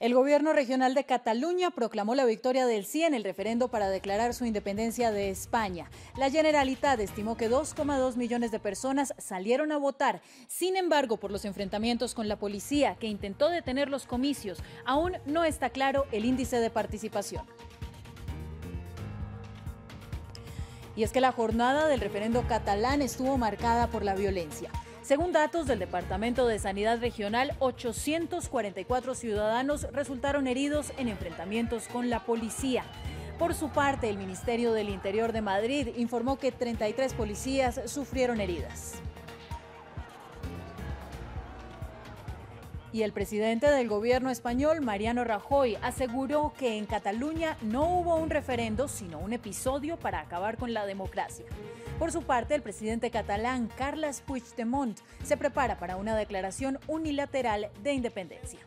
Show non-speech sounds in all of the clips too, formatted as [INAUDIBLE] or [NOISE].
El gobierno regional de Cataluña proclamó la victoria del sí en el referendo para declarar su independencia de España. La Generalitat estimó que 2,2 millones de personas salieron a votar. Sin embargo, por los enfrentamientos con la policía que intentó detener los comicios, aún no está claro el índice de participación. Y es que la jornada del referendo catalán estuvo marcada por la violencia. Según datos del Departamento de Sanidad Regional, 844 ciudadanos resultaron heridos en enfrentamientos con la policía. Por su parte, el Ministerio del Interior de Madrid informó que 33 policías sufrieron heridas. Y el presidente del gobierno español, Mariano Rajoy, aseguró que en Cataluña no hubo un referendo, sino un episodio para acabar con la democracia. Por su parte, el presidente catalán, Carles Puigdemont, se prepara para una declaración unilateral de independencia.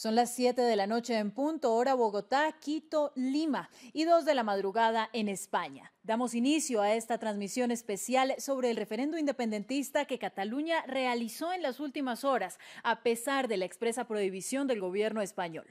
Son las 7 de la noche en punto, hora Bogotá, Quito, Lima y 2 de la madrugada en España. Damos inicio a esta transmisión especial sobre el referendo independentista que Cataluña realizó en las últimas horas, a pesar de la expresa prohibición del gobierno español.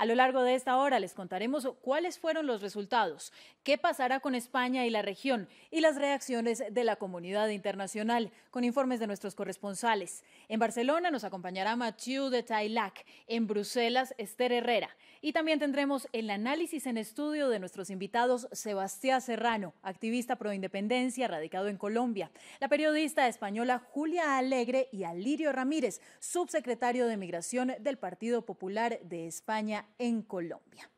A lo largo de esta hora les contaremos cuáles fueron los resultados, qué pasará con España y la región y las reacciones de la comunidad internacional, con informes de nuestros corresponsales. En Barcelona nos acompañará Mathieu de Tailac, en Bruselas Esther Herrera y también tendremos el análisis en estudio de nuestros invitados Sebastián Serrano, activista pro independencia radicado en Colombia, la periodista española Julia Alegre y Alirio Ramírez, subsecretario de Migración del Partido Popular de España en Colombia.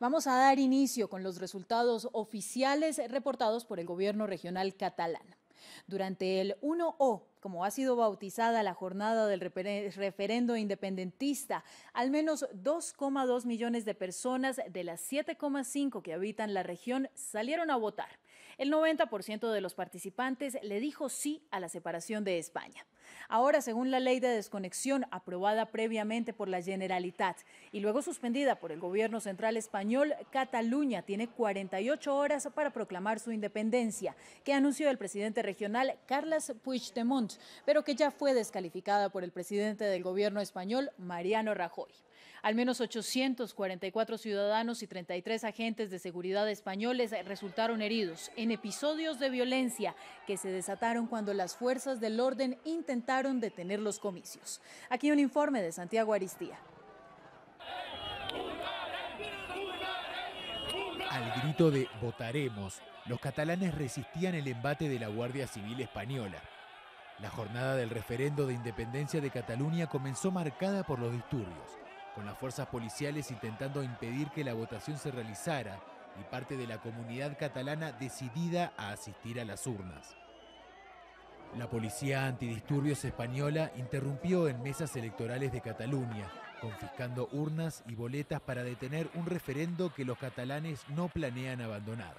Vamos a dar inicio con los resultados oficiales reportados por el gobierno regional catalán. Durante el 1O, como ha sido bautizada la jornada del referendo independentista, al menos 2,2 millones de personas de las 7,5 que habitan la región salieron a votar. El 90% de los participantes le dijo sí a la separación de España. Ahora, según la ley de desconexión aprobada previamente por la Generalitat y luego suspendida por el gobierno central español, Cataluña tiene 48 horas para proclamar su independencia, que anunció el presidente regional Carles Puigdemont, pero que ya fue descalificada por el presidente del gobierno español, Mariano Rajoy. Al menos 844 ciudadanos y 33 agentes de seguridad españoles resultaron heridos en episodios de violencia que se desataron cuando las fuerzas del orden intentaron detener los comicios. Aquí un informe de Santiago Aristía. Al grito de votaremos, los catalanes resistían el embate de la Guardia Civil Española. La jornada del referendo de independencia de Cataluña comenzó marcada por los disturbios con las fuerzas policiales intentando impedir que la votación se realizara y parte de la comunidad catalana decidida a asistir a las urnas. La policía antidisturbios española interrumpió en mesas electorales de Cataluña, confiscando urnas y boletas para detener un referendo que los catalanes no planean abandonar.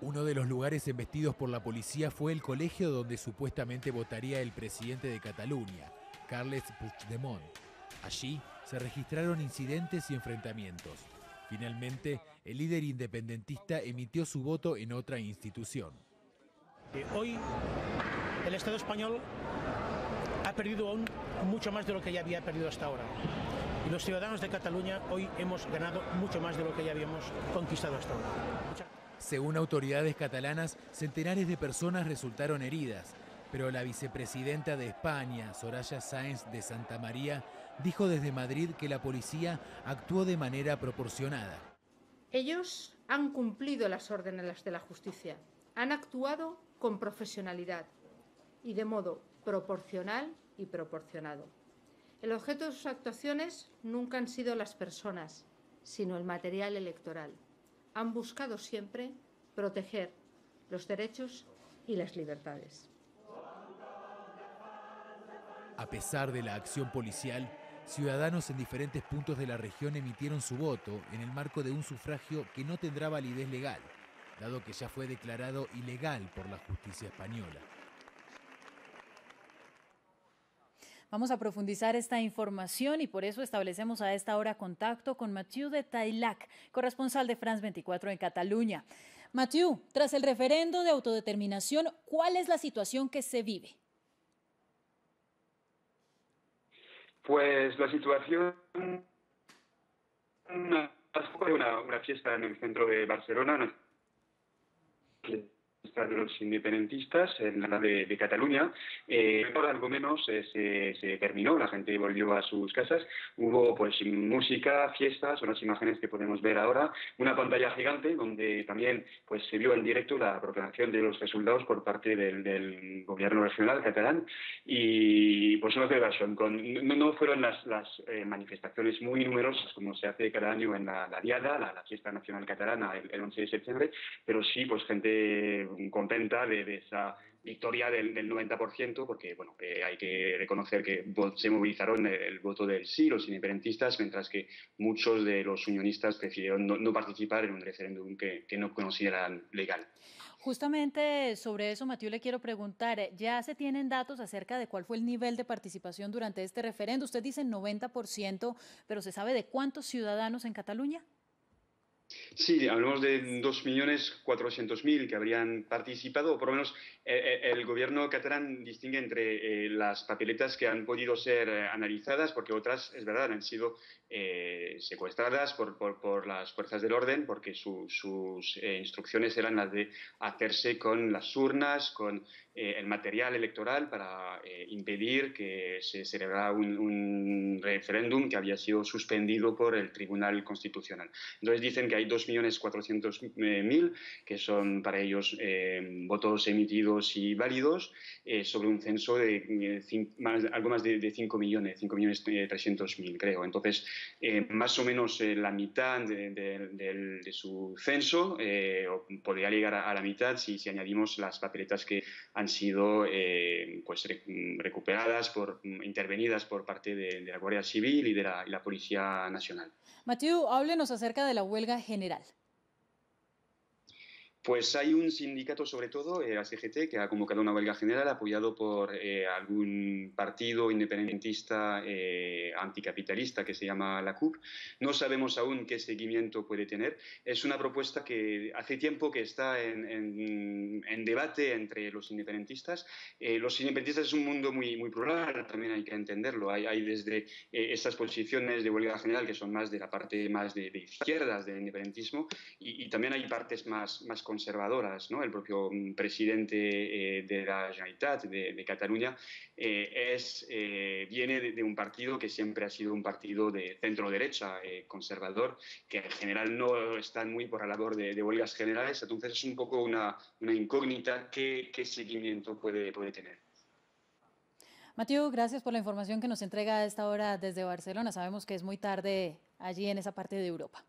Uno de los lugares embestidos por la policía fue el colegio donde supuestamente votaría el presidente de Cataluña, Carles Puigdemont. Allí se registraron incidentes y enfrentamientos. Finalmente, el líder independentista emitió su voto en otra institución. Hoy el Estado español ha perdido aún mucho más de lo que ya había perdido hasta ahora. Y los ciudadanos de Cataluña hoy hemos ganado mucho más de lo que ya habíamos conquistado hasta ahora. Según autoridades catalanas, centenares de personas resultaron heridas pero la vicepresidenta de España, Soraya Sáenz de Santa María, dijo desde Madrid que la policía actuó de manera proporcionada. Ellos han cumplido las órdenes de la justicia, han actuado con profesionalidad y de modo proporcional y proporcionado. El objeto de sus actuaciones nunca han sido las personas, sino el material electoral. Han buscado siempre proteger los derechos y las libertades. A pesar de la acción policial, ciudadanos en diferentes puntos de la región emitieron su voto en el marco de un sufragio que no tendrá validez legal, dado que ya fue declarado ilegal por la justicia española. Vamos a profundizar esta información y por eso establecemos a esta hora contacto con Mathieu de Tailac, corresponsal de France 24 en Cataluña. Mathieu, tras el referendo de autodeterminación, ¿cuál es la situación que se vive? Pues la situación una, una, fiesta en el centro de Barcelona, de los independentistas en la de, de Cataluña. Eh, algo menos eh, se, se, terminó, la gente volvió a sus casas. Hubo pues música, fiestas, son las imágenes que podemos ver ahora. Una pantalla gigante donde también pues se vio en directo la proclamación de los resultados por parte del, del gobierno regional catalán. Y pues una celebración. Con, no, no fueron las, las eh, manifestaciones muy numerosas como se hace cada año en la, la Diada, la, la, fiesta nacional catalana, el, el 11 de septiembre, pero sí pues gente contenta de, de esa victoria del, del 90%, porque bueno, eh, hay que reconocer que se movilizaron el, el, voto del sí, los independentistas, mientras que muchos de los unionistas prefirieron no, no participar en un referéndum que, que, no consideran legal. Justamente sobre eso, Mateo, le quiero preguntar, ¿ya se tienen datos acerca de cuál fue el nivel de participación durante este referendo? Usted dice 90%, pero ¿se sabe de cuántos ciudadanos en Cataluña? Sí, hablamos de 2.400.000 que habrían participado, o por lo menos eh, el gobierno catalán distingue entre eh, las papeletas que han podido ser eh, analizadas, porque otras, es verdad, han sido eh, secuestradas por, por, las fuerzas del orden, porque su, sus eh, instrucciones eran las de hacerse con las urnas, con eh, el material electoral para impedir que se celebrara un, un, referéndum que había sido suspendido por el Tribunal Constitucional. Entonces dicen que hay 2.400.000 que son para ellos votos emitidos y válidos sobre un censo de más, algo más de, de 5 millones, 5 millones 300.000 creo. Entonces, eh, más o menos eh, la mitad de, de, de, su censo, eh, o podría llegar a, a, la mitad si, si, añadimos las papeletas que han sido eh, pues, recuperadas, por, intervenidas por parte de, la Guardia Civil y de la, y la Policía Nacional. Mathieu, háblenos acerca de la huelga general. Pues hay un sindicato, sobre todo, eh, la CGT, que ha convocado una huelga general apoyado por eh, algún partido independentista eh, anticapitalista que se llama la CUP. No sabemos aún qué seguimiento puede tener. Es una propuesta que hace tiempo que está en, debate entre los independentistas. Eh, los independentistas es un mundo muy, plural, también hay que entenderlo. Hay, desde eh, estas posiciones de huelga general que son más de la parte más de, izquierdas del independentismo y, y, también hay partes más, más conservadoras. ¿no? El propio mm, presidente eh, de la Generalitat de, Cataluña eh, eh, viene de, un partido que siempre ha sido un partido de centro-derecha conservador, que en general no están muy por la labor de, de huelgas generales. Entonces es un poco una, incógnita qué, qué seguimiento puede, puede tener. Mateo, gracias por la información que nos entrega a esta hora desde Barcelona. Sabemos que es muy tarde allí en esa parte de Europa.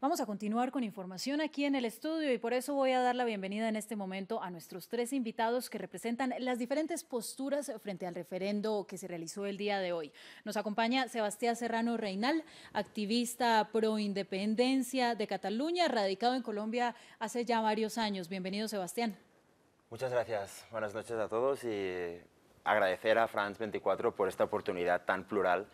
Vamos a continuar con información aquí en el estudio y por eso voy a dar la bienvenida en este momento a nuestros tres invitados que representan las diferentes posturas frente al referendo que se realizó el día de hoy. Nos acompaña Sebastián Serrano Reinal, activista pro independencia de Cataluña, radicado en Colombia hace ya varios años. Bienvenido, Sebastián. Muchas gracias. Buenas noches a todos y agradecer a France 24 por esta oportunidad tan plural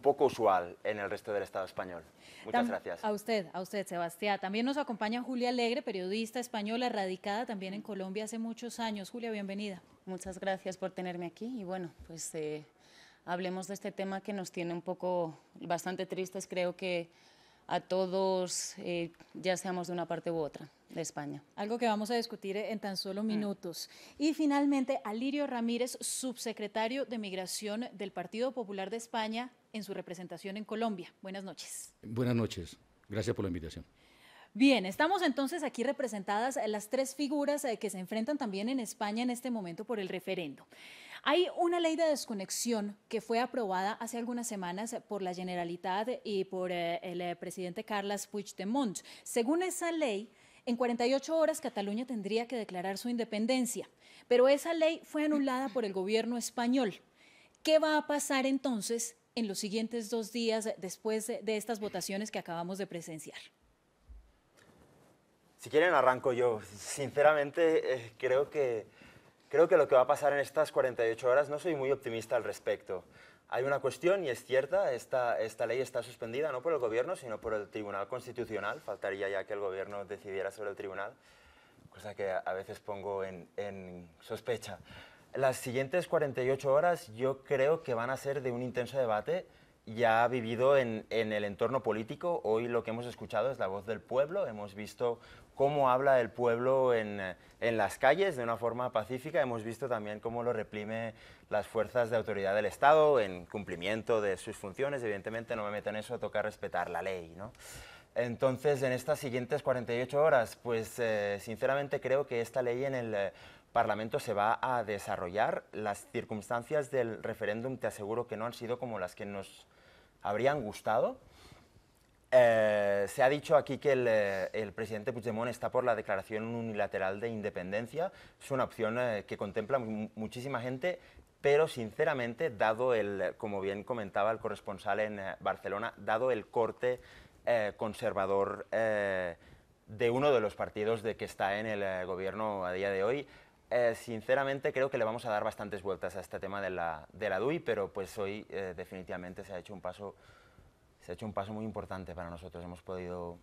poco usual en el resto del Estado español. Muchas Tam gracias. A usted, a usted, Sebastián. También nos acompaña Julia Alegre, periodista española, radicada también en Colombia hace muchos años. Julia, bienvenida. Muchas gracias por tenerme aquí y bueno, pues eh, hablemos de este tema que nos tiene un poco bastante tristes, creo que a todos, eh, ya seamos de una parte u otra de España. Algo que vamos a discutir en tan solo minutos. Mm. Y finalmente, Alirio Ramírez, subsecretario de Migración del Partido Popular de España, en su representación en Colombia. Buenas noches. Buenas noches. Gracias por la invitación. Bien, estamos entonces aquí representadas las tres figuras eh, que se enfrentan también en España en este momento por el referendo. Hay una ley de desconexión que fue aprobada hace algunas semanas por la Generalitat y por eh, el eh, presidente Carles Puigdemont. Según esa ley, en 48 horas Cataluña tendría que declarar su independencia, pero esa ley fue anulada por el gobierno español. ¿Qué va a pasar entonces en los siguientes dos días después de estas votaciones que acabamos de presenciar? Si quieren arranco yo. Sinceramente, eh, creo que Creo que lo que va a pasar en estas 48 horas no soy muy optimista al respecto. Hay una cuestión y es cierta, esta, esta ley está suspendida no por el gobierno, sino por el Tribunal Constitucional. Faltaría ya que el gobierno decidiera sobre el tribunal, cosa que a veces pongo en, en sospecha. Las siguientes 48 horas yo creo que van a ser de un intenso debate ya vivido en, el entorno político. Hoy lo que hemos escuchado es la voz del pueblo. Hemos visto cómo habla el pueblo en, en, las calles de una forma pacífica. Hemos visto también cómo lo reprime las fuerzas de autoridad del Estado en cumplimiento de sus funciones. Evidentemente no me meto en eso, toca respetar la ley. ¿no? Entonces, en estas siguientes 48 horas, pues eh, sinceramente creo que esta ley en el Parlamento se va a desarrollar. Las circunstancias del referéndum te aseguro que no han sido como las que nos habrían gustado. Eh, se ha dicho aquí que el, eh, el, presidente Puigdemont está por la declaración unilateral de independencia. Es una opción eh, que contempla muchísima gente, pero sinceramente, dado el, como bien comentaba el corresponsal en eh, Barcelona, dado el corte eh, conservador de uno de los partidos de que está en el gobierno a día de hoy, sinceramente creo que le vamos a dar bastantes vueltas a este tema de la, de la DUI, pero pues hoy definitivamente se ha hecho un paso se ha hecho un paso muy importante para nosotros. Hemos podido...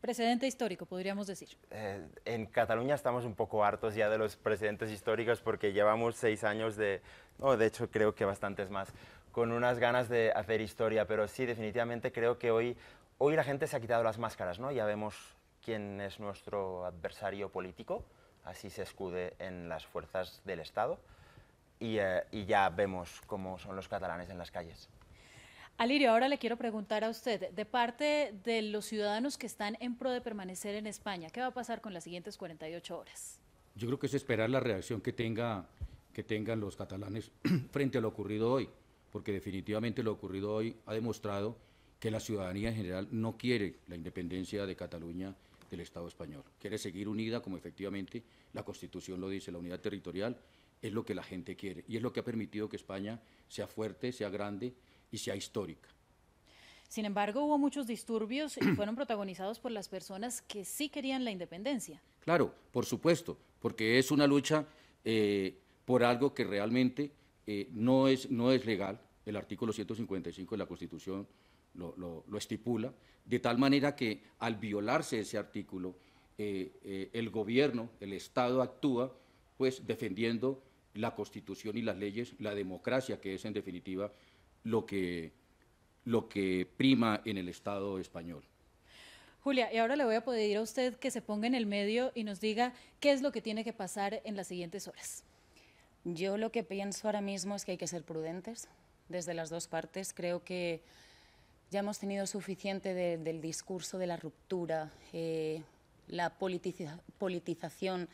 Precedente histórico, podríamos decir. Eh, en Cataluña estamos un poco hartos ya de los precedentes históricos porque llevamos seis años de... No, de hecho creo que bastantes más, con unas ganas de hacer historia, pero sí, definitivamente creo que hoy, hoy la gente se ha quitado las máscaras, ¿no? Ya vemos quién es nuestro adversario político, así se escude en las fuerzas del Estado, y, eh, y ya vemos cómo son los catalanes en las calles. Alirio, ahora le quiero preguntar a usted, de parte de los ciudadanos que están en pro de permanecer en España, ¿qué va a pasar con las siguientes 48 horas? Yo creo que es esperar la reacción que, tenga, que tengan los catalanes [CLEARS THROAT] frente a lo ocurrido hoy, porque definitivamente lo ocurrido hoy ha demostrado que la ciudadanía en general no quiere la independencia de Cataluña del Estado español. Quiere seguir unida, como efectivamente la Constitución lo dice, la unidad territorial es lo que la gente quiere y es lo que ha permitido que España sea fuerte, sea grande y sea histórica. Sin embargo, hubo muchos disturbios y fueron [CLEARS THROAT] protagonizados por las personas que sí querían la independencia. Claro, por supuesto, porque es una lucha eh, por algo que realmente eh, no, es, no es legal. El artículo 155 de la Constitución lo, lo, lo estipula, de tal manera que al violarse ese artículo, eh, el gobierno, el Estado actúa pues defendiendo la Constitución y las leyes, la democracia, que es en definitiva lo que, lo que prima en el Estado español. Julia, y ahora le voy a pedir a usted que se ponga en el medio y nos diga qué es lo que tiene que pasar en las siguientes horas. Yo lo que pienso ahora mismo es que hay que ser prudentes desde las dos partes. Creo que ya hemos tenido suficiente de, del discurso de la ruptura, eh, la politiza, politización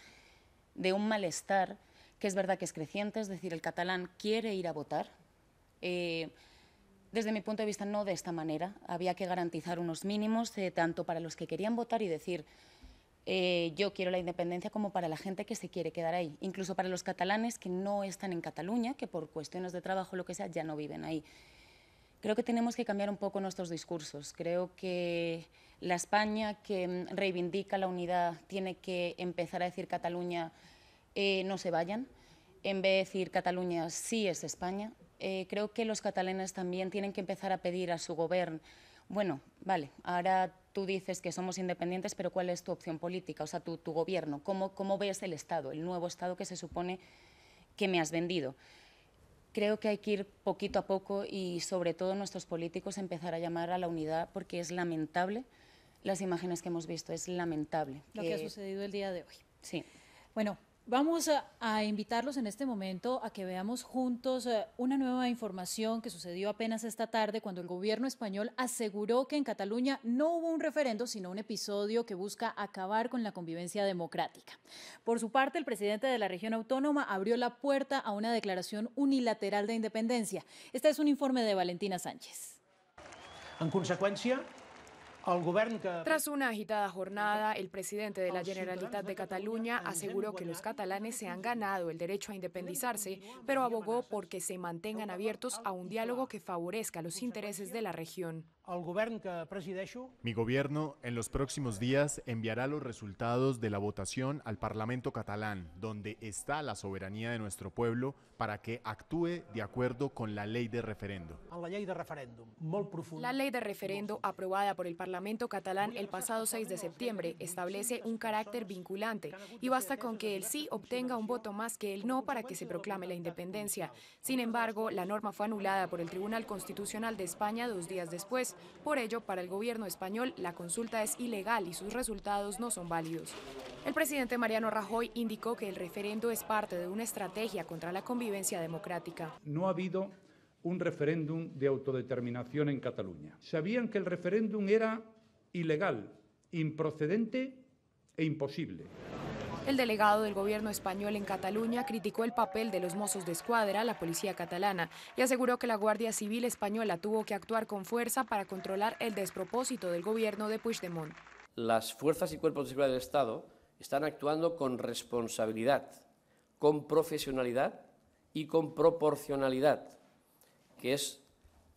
de un malestar que es verdad que es creciente, es decir, el catalán quiere ir a votar, eh, desde mi punto de vista, no de esta manera. Había que garantizar unos mínimos, eh, tanto para los que querían votar y decir, eh, yo quiero la independencia, como para la gente que se quiere quedar ahí. Incluso para los catalanes que no están en Cataluña, que por cuestiones de trabajo lo que sea, ya no viven ahí. Creo que tenemos que cambiar un poco nuestros discursos. Creo que la España que reivindica la unidad tiene que empezar a decir Cataluña eh, no se vayan. En vez de decir Cataluña sí es España, eh, creo que los catalanes también tienen que empezar a pedir a su gobierno, bueno, vale, ahora tú dices que somos independientes, pero ¿cuál es tu opción política? O sea, tu, tu gobierno, ¿cómo, ¿cómo ves el Estado, el nuevo Estado que se supone que me has vendido? Creo que hay que ir poquito a poco y sobre todo nuestros políticos empezar a llamar a la unidad porque es lamentable las imágenes que hemos visto, es lamentable. Lo que, que ha sucedido el día de hoy. Sí. Bueno, Vamos a, invitarlos en este momento a que veamos juntos uh, una nueva información que sucedió apenas esta tarde cuando el gobierno español aseguró que en Cataluña no hubo un referendo, sino un episodio que busca acabar con la convivencia democrática. Por su parte, el presidente de la región autónoma abrió la puerta a una declaración unilateral de independencia. Este es un informe de Valentina Sánchez. En consecuencia, tras una agitada jornada, el presidente de la Generalitat de Cataluña aseguró que los catalanes se han ganado el derecho a independizarse, pero abogó por que se mantengan abiertos a un diálogo que favorezca los intereses de la región. Mi gobierno en los próximos días enviará los resultados de la votación al Parlamento catalán, donde está la soberanía de nuestro pueblo para que actúe de acuerdo con la ley de referendo. La ley de referéndum, La ley de referendo aprobada por el Parlamento catalán el pasado 6 de septiembre establece un carácter vinculante y basta con que el sí obtenga un voto más que el no para que se proclame la independencia. Sin embargo, la norma fue anulada por el Tribunal Constitucional de España dos días después por ello, para el gobierno español, la consulta es ilegal y sus resultados no son válidos. El presidente Mariano Rajoy indicó que el referendo es parte de una estrategia contra la convivencia democrática. No ha habido un referéndum de autodeterminación en Cataluña. Sabían que el referéndum era ilegal, improcedente e imposible. El delegado del gobierno español en Cataluña criticó el papel de los mozos de escuadra, la policía catalana, y aseguró que la Guardia Civil española tuvo que actuar con fuerza para controlar el despropósito del gobierno de Puigdemont. Las fuerzas y cuerpos de seguridad del Estado están actuando con responsabilidad, con profesionalidad y con proporcionalidad, que es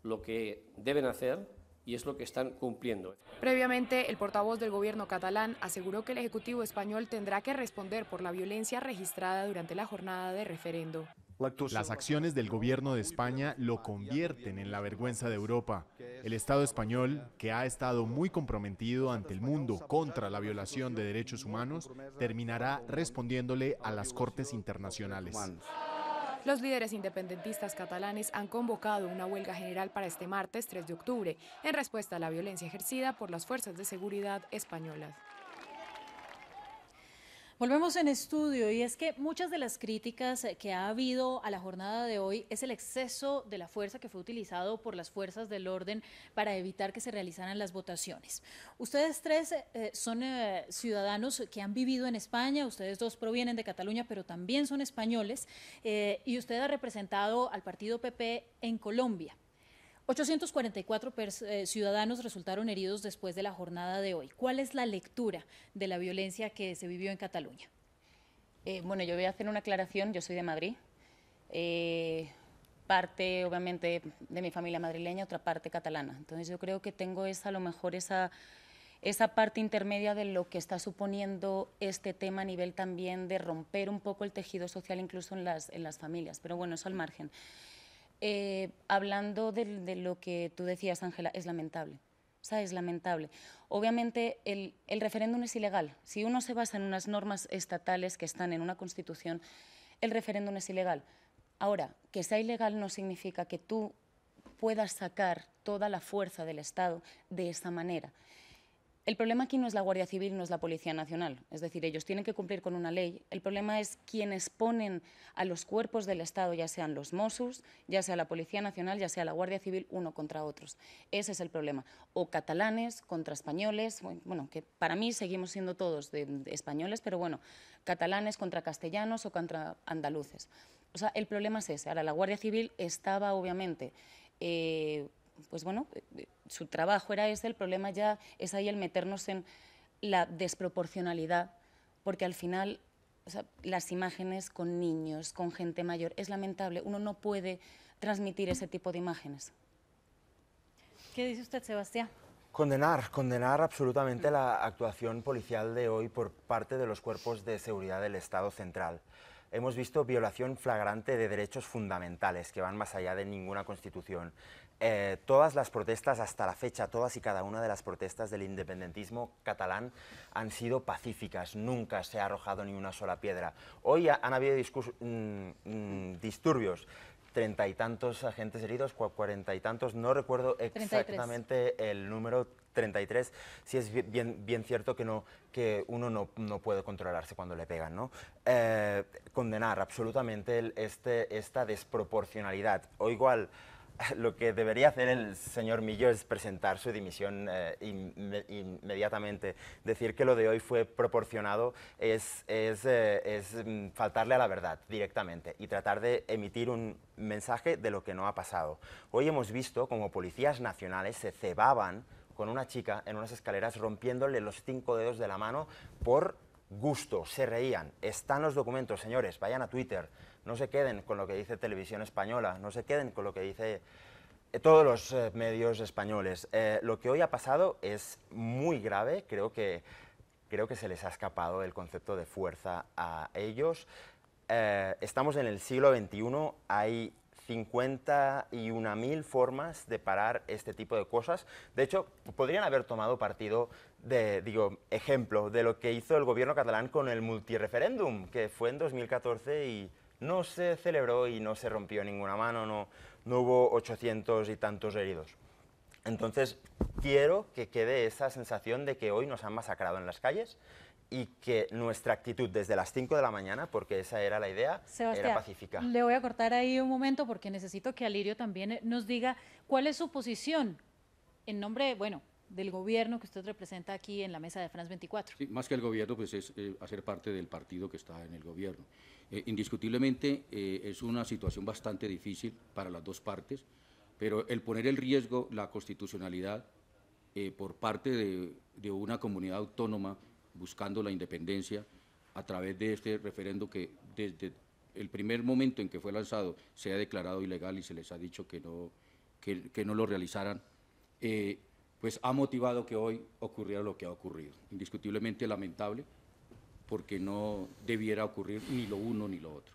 lo que deben hacer y es lo que están cumpliendo. Previamente, el portavoz del gobierno catalán aseguró que el Ejecutivo español tendrá que responder por la violencia registrada durante la jornada de referendo. Las acciones del gobierno de España lo convierten en la vergüenza de Europa. El Estado español, que ha estado muy comprometido ante el mundo contra la violación de derechos humanos, terminará respondiéndole a las Cortes Internacionales. Los líderes independentistas catalanes han convocado una huelga general para este martes 3 de octubre en respuesta a la violencia ejercida por las fuerzas de seguridad españolas. Volvemos en estudio y es que muchas de las críticas que ha habido a la jornada de hoy es el exceso de la fuerza que fue utilizado por las fuerzas del orden para evitar que se realizaran las votaciones. Ustedes tres eh, son eh, ciudadanos que han vivido en España, ustedes dos provienen de Cataluña, pero también son españoles eh, y usted ha representado al partido PP en Colombia. 844 eh, ciudadanos resultaron heridos después de la jornada de hoy. ¿Cuál es la lectura de la violencia que se vivió en Cataluña? Eh, bueno, yo voy a hacer una aclaración. Yo soy de Madrid. Eh, parte, obviamente, de mi familia madrileña, otra parte catalana. Entonces yo creo que tengo esa, a lo mejor esa, esa parte intermedia de lo que está suponiendo este tema a nivel también de romper un poco el tejido social incluso en las, en las familias. Pero bueno, eso al margen. Eh, hablando de, lo que tú decías, Ángela, es lamentable. O sea, es lamentable. Obviamente, el, el referéndum es ilegal. Si uno se basa en unas normas estatales que están en una constitución, el referéndum es ilegal. Ahora, que sea ilegal no significa que tú puedas sacar toda la fuerza del Estado de esa manera. El problema aquí no es la Guardia Civil, no es la Policía Nacional. Es decir, ellos tienen que cumplir con una ley. El problema es quienes ponen a los cuerpos del Estado, ya sean los Mossos, ya sea la Policía Nacional, ya sea la Guardia Civil, uno contra otros. Ese es el problema. O catalanes contra españoles, bueno, que para mí seguimos siendo todos españoles, pero bueno, catalanes contra castellanos o contra andaluces. O sea, el problema es ese. Ahora, la Guardia Civil estaba, obviamente, eh, pues bueno, eh, eh, su trabajo era ese, el problema ya es ahí el meternos en la desproporcionalidad, porque al final las imágenes con niños, con gente mayor, es lamentable, uno no puede transmitir ese tipo de imágenes. ¿Qué dice usted, Sebastián? Condenar, condenar absolutamente la actuación policial de hoy por parte de los cuerpos de seguridad del Estado central hemos visto violación flagrante de derechos fundamentales que van más allá de ninguna constitución. Eh, todas las protestas hasta la fecha, todas y cada una de las protestas del independentismo catalán han sido pacíficas, nunca se ha arrojado ni una sola piedra. Hoy han habido mm, mm, disturbios, treinta y tantos agentes heridos, cuarenta y tantos, no recuerdo exactamente el número 33, si es bien, bien cierto que, no, que uno no, no puede controlarse cuando le pegan. ¿no? Eh, condenar absolutamente este, esta desproporcionalidad, o igual [LAUGHS] lo que debería hacer el señor Millo es presentar su dimisión eh, inmediatamente. Decir que lo de hoy fue proporcionado es, eh, mm, faltarle a la verdad directamente y tratar de emitir un mensaje de lo que no ha pasado. Hoy hemos visto como policías nacionales se cebaban con una chica en unas escaleras rompiéndole los cinco dedos de la mano por gusto, se reían. Están los documentos, señores, vayan a Twitter, no se queden con lo que dice Televisión Española, no se queden con lo que dice todos los medios españoles. lo que hoy ha pasado es muy grave, creo que, creo que se les ha escapado el concepto de fuerza a ellos. estamos en el siglo XXI, hay 51.000 formas de parar este tipo de cosas. De hecho, podrían haber tomado partido de, digo, ejemplo de lo que hizo el gobierno catalán con el multireferéndum, que fue en 2014 y no se celebró y no se rompió ninguna mano, no, no hubo 800 y tantos heridos. Entonces, quiero que quede esa sensación de que hoy nos han masacrado en las calles y que nuestra actitud desde las 5 de la mañana, porque esa era la idea, era pacífica. Le voy a cortar ahí un momento porque necesito que Alirio también nos diga cuál es su posición en nombre, bueno, del gobierno que usted representa aquí en la mesa de France 24. más que el gobierno, pues es eh, hacer parte del partido que está en el gobierno. Eh, indiscutiblemente eh, es una situación bastante difícil para las dos partes, pero el poner el riesgo la constitucionalidad por parte de, una comunidad autónoma buscando la independencia a través de este referendo que desde el primer momento en que fue lanzado se ha declarado ilegal y se les ha dicho que no, que, no lo realizaran, eh, pues ha motivado que hoy ocurriera lo que ha ocurrido. Indiscutiblemente lamentable, porque no debiera ocurrir ni lo uno ni lo otro.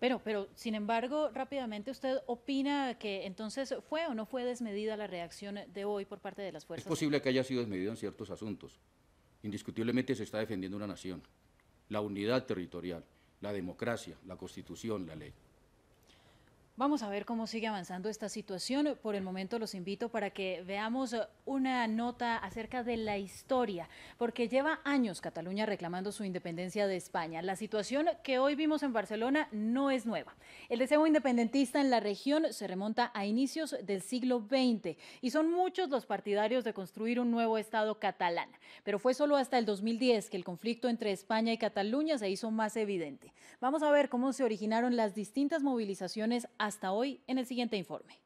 Pero, pero, sin embargo, rápidamente, ¿usted opina que entonces fue o no fue desmedida la reacción de hoy por parte de las fuerzas? Es posible que haya sido desmedida en ciertos asuntos, Indiscutiblemente se está defendiendo una nación, la unidad territorial, la democracia, la constitución, la ley. Vamos a ver cómo sigue avanzando esta situación. Por el momento los invito para que veamos una nota acerca de la historia, porque lleva años Cataluña reclamando su independencia de España. La situación que hoy vimos en Barcelona no es nueva. El deseo independentista en la región se remonta a inicios del siglo XX y son muchos los partidarios de construir un nuevo Estado catalán. Pero fue solo hasta el 2010 que el conflicto entre España y Cataluña se hizo más evidente. Vamos a ver cómo se originaron las distintas movilizaciones hasta hoy en el siguiente informe.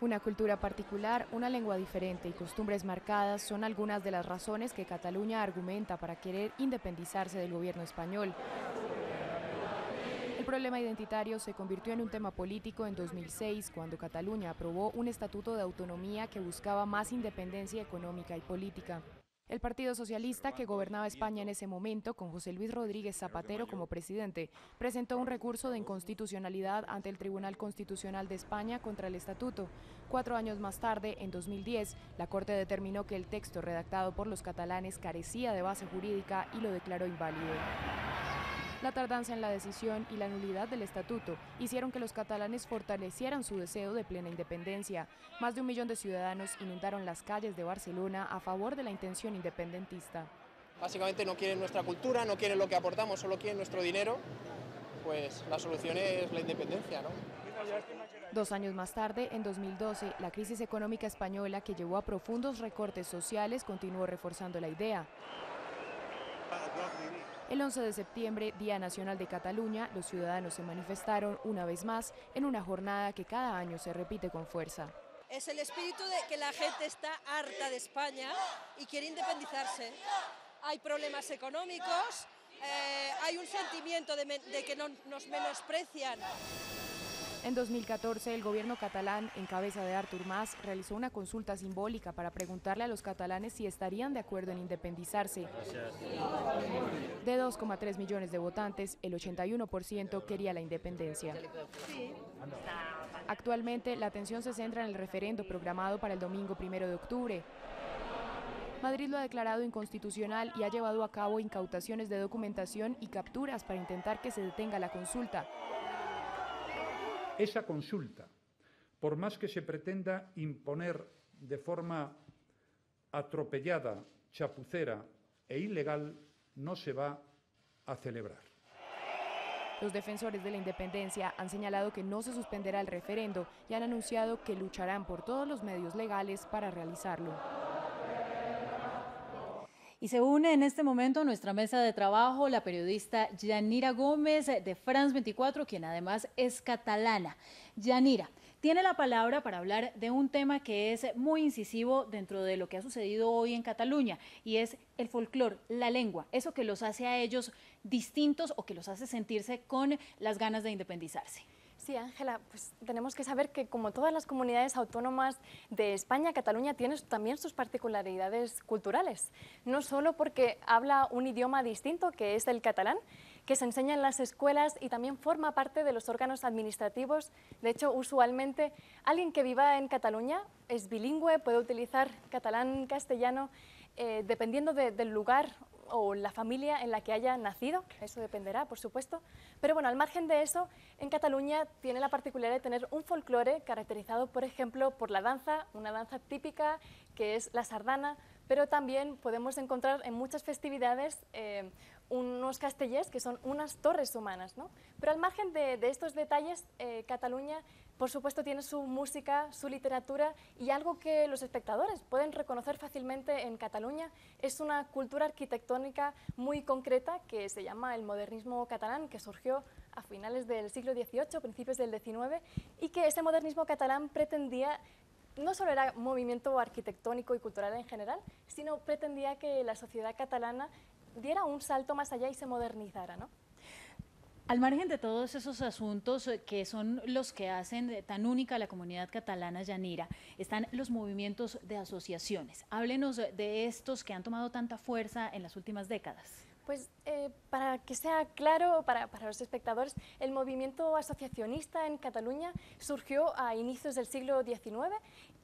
Una cultura particular, una lengua diferente y costumbres marcadas son algunas de las razones que Cataluña argumenta para querer independizarse del gobierno español. El problema identitario se convirtió en un tema político en 2006 cuando Cataluña aprobó un estatuto de autonomía que buscaba más independencia económica y política. El Partido Socialista, que gobernaba España en ese momento, con José Luis Rodríguez Zapatero como presidente, presentó un recurso de inconstitucionalidad ante el Tribunal Constitucional de España contra el estatuto. Cuatro años más tarde, en 2010, la Corte determinó que el texto redactado por los catalanes carecía de base jurídica y lo declaró inválido. La tardanza en la decisión y la nulidad del estatuto hicieron que los catalanes fortalecieran su deseo de plena independencia. Más de un millón de ciudadanos inundaron las calles de Barcelona a favor de la intención independentista. Básicamente no quieren nuestra cultura, no quieren lo que aportamos, solo quieren nuestro dinero. Pues la solución es la independencia, ¿no? Dos años más tarde, en 2012, la crisis económica española que llevó a profundos recortes sociales continuó reforzando la idea. El 11 de septiembre, Día Nacional de Cataluña, los ciudadanos se manifestaron una vez más en una jornada que cada año se repite con fuerza. Es el espíritu de que la gente está harta de España y quiere independizarse. Hay problemas económicos, eh, hay un sentimiento de, de que no, nos menosprecian. En 2014, el gobierno catalán, en cabeza de Artur Mas, realizó una consulta simbólica para preguntarle a los catalanes si estarían de acuerdo en independizarse. De 2,3 millones de votantes, el 81% quería la independencia. Actualmente, la atención se centra en el referendo programado para el domingo 1 de octubre. Madrid lo ha declarado inconstitucional y ha llevado a cabo incautaciones de documentación y capturas para intentar que se detenga la consulta. Esa consulta, por más que se pretenda imponer de forma atropellada, chapucera e ilegal, no se va a celebrar. Los defensores de la independencia han señalado que no se suspenderá el referendo y han anunciado que lucharán por todos los medios legales para realizarlo. Y se une en este momento a nuestra mesa de trabajo la periodista Yanira Gómez de France 24, quien además es catalana. Yanira, tiene la palabra para hablar de un tema que es muy incisivo dentro de lo que ha sucedido hoy en Cataluña y es el folclore, la lengua, eso que los hace a ellos distintos o que los hace sentirse con las ganas de independizarse. Sí, Ángela, pues tenemos que saber que como todas las comunidades autónomas de España, Cataluña tiene también sus particularidades culturales. No solo porque habla un idioma distinto, que es el catalán, que se enseña en las escuelas y también forma parte de los órganos administrativos. De hecho, usualmente alguien que viva en Cataluña es bilingüe, puede utilizar catalán-castellano, eh, dependiendo del lugar o la familia en la que haya nacido, eso dependerá, por supuesto. Pero bueno, al margen de eso, en Cataluña tiene la particularidad de tener un folclore caracterizado, por ejemplo, por la danza, una danza típica que es la sardana, pero también podemos encontrar en muchas festividades eh, unos castellers que son unas torres humanas. ¿no? Pero al margen de, estos detalles, eh, Cataluña por supuesto tiene su música, su literatura y algo que los espectadores pueden reconocer fácilmente en Cataluña es una cultura arquitectónica muy concreta que se llama el modernismo catalán, que surgió a finales del siglo XVIII, principios del XIX, y que ese modernismo catalán pretendía no solo era movimiento arquitectónico y cultural en general, sino pretendía que la sociedad catalana diera un salto más allá y se modernizara. ¿no? Al margen de todos esos asuntos eh, que son los que hacen tan única la comunidad catalana Yanira, están los movimientos de asociaciones. Háblenos de estos que han tomado tanta fuerza en las últimas décadas. Pues eh, para que sea claro para, para, los espectadores, el movimiento asociacionista en Cataluña surgió a inicios del siglo XIX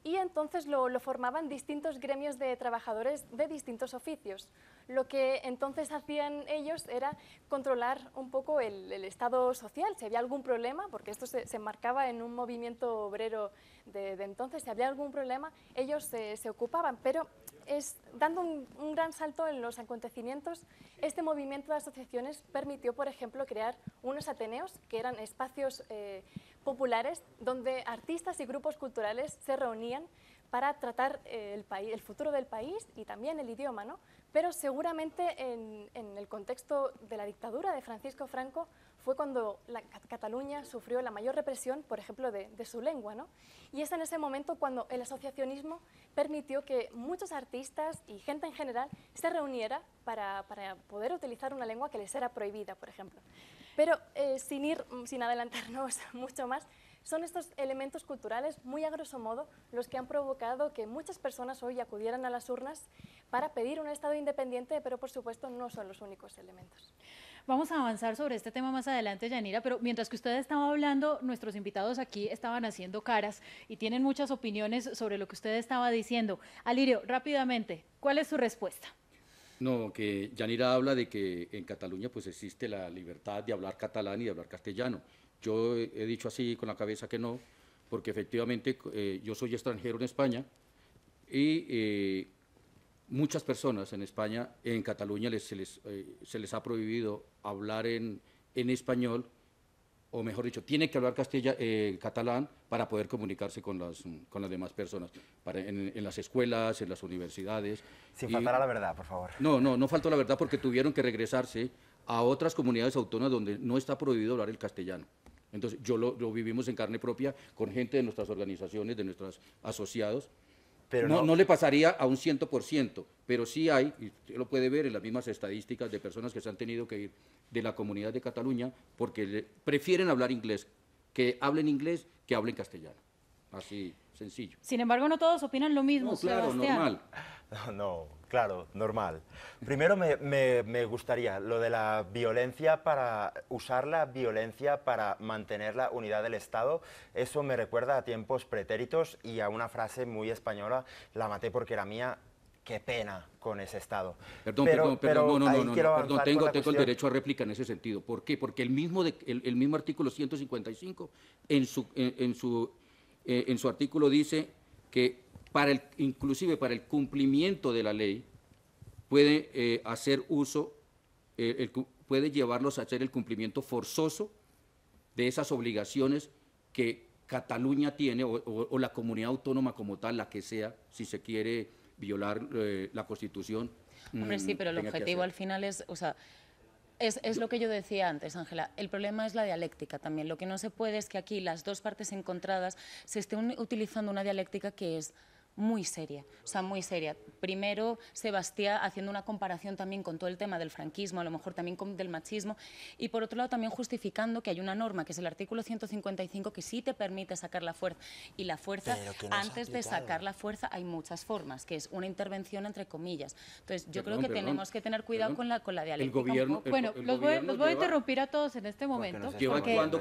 y entonces lo, formaban distintos gremios de trabajadores de distintos oficios. Lo que entonces hacían ellos era controlar un poco el, estado social, si había algún problema, porque esto se, se enmarcaba en un movimiento obrero de, entonces, si había algún problema, ellos se, ocupaban, pero es, dando un, un, gran salto en los acontecimientos, este movimiento de asociaciones permitió, por ejemplo, crear unos ateneos, que eran espacios eh, populares donde artistas y grupos culturales se reunían para tratar eh, el, país, el futuro del país y también el idioma, ¿no? Pero seguramente en, en el contexto de la dictadura de Francisco Franco fue cuando la, Cataluña sufrió la mayor represión, por ejemplo, de, de, su lengua. ¿no? Y es en ese momento cuando el asociacionismo permitió que muchos artistas y gente en general se reuniera para, para poder utilizar una lengua que les era prohibida, por ejemplo. Pero eh, sin ir, sin adelantarnos [LAUGHS] mucho más, son estos elementos culturales, muy a grosso modo, los que han provocado que muchas personas hoy acudieran a las urnas para pedir un Estado independiente, pero por supuesto no son los únicos elementos. Vamos a avanzar sobre este tema más adelante, Yanira, pero mientras que usted estaba hablando, nuestros invitados aquí estaban haciendo caras y tienen muchas opiniones sobre lo que usted estaba diciendo. Alirio, rápidamente, ¿cuál es su respuesta? No, que Yanira habla de que en Cataluña pues existe la libertad de hablar catalán y de hablar castellano. Yo he dicho así con la cabeza que no, porque efectivamente eh, yo soy extranjero en España y eh, muchas personas en España, en Cataluña, les, se, les, eh, se, les, ha prohibido hablar en, en, español, o mejor dicho, tiene que hablar castilla, eh, catalán para poder comunicarse con las, con las demás personas, para, en, en, las escuelas, en las universidades. Sin y, faltar a la verdad, por favor. No, no, no faltó la verdad porque tuvieron que regresarse a otras comunidades autónomas donde no está prohibido hablar el castellano. Entonces, yo lo, lo vivimos en carne propia con gente de nuestras organizaciones, de nuestros asociados, pero no, no, no, le pasaría a un 100%, pero sí hay, y usted lo puede ver en las mismas estadísticas de personas que se han tenido que ir de la comunidad de Cataluña porque le, prefieren hablar inglés, que hablen inglés que hablen castellano. Así sencillo. Sin embargo, no todos opinan lo mismo. No, claro, Sebastián. normal. No, no, claro, normal. Primero me, me, me, gustaría lo de la violencia para usar la violencia para mantener la unidad del Estado. Eso me recuerda a tiempos pretéritos y a una frase muy española, la maté porque era mía. Qué pena con ese Estado. Perdón, pero, perdón, perdón, no, no, no, no, perdón, tengo, tengo el derecho a réplica en ese sentido. ¿Por qué? Porque el mismo, de, el, el mismo artículo 155 en su, en, en su, eh, en su artículo dice que para el, inclusive para el cumplimiento de la ley, puede eh, hacer uso, eh, el, puede llevarlos a hacer el cumplimiento forzoso de esas obligaciones que Cataluña tiene, o, o, o, la comunidad autónoma como tal, la que sea, si se quiere violar la Constitución. Hombre, sí, pero el objetivo al final es, o sea, Es, es, lo que yo decía antes, Ángela. El problema es la dialéctica también. Lo que no se puede es que aquí las dos partes encontradas se estén utilizando una dialéctica que es muy seria, o sea, muy seria. Primero, Sebastián haciendo una comparación también con todo el tema del franquismo, a lo mejor también con, del machismo, y por otro lado también justificando que hay una norma, que es el artículo 155, que sí te permite sacar la fuerza. Y la fuerza, antes de sacar la fuerza, hay muchas formas, que es una intervención entre comillas. Entonces, yo creo que tenemos que tener cuidado con la, con la dialéctica. El gobierno, bueno, los, voy, los voy, a interrumpir a todos en este momento.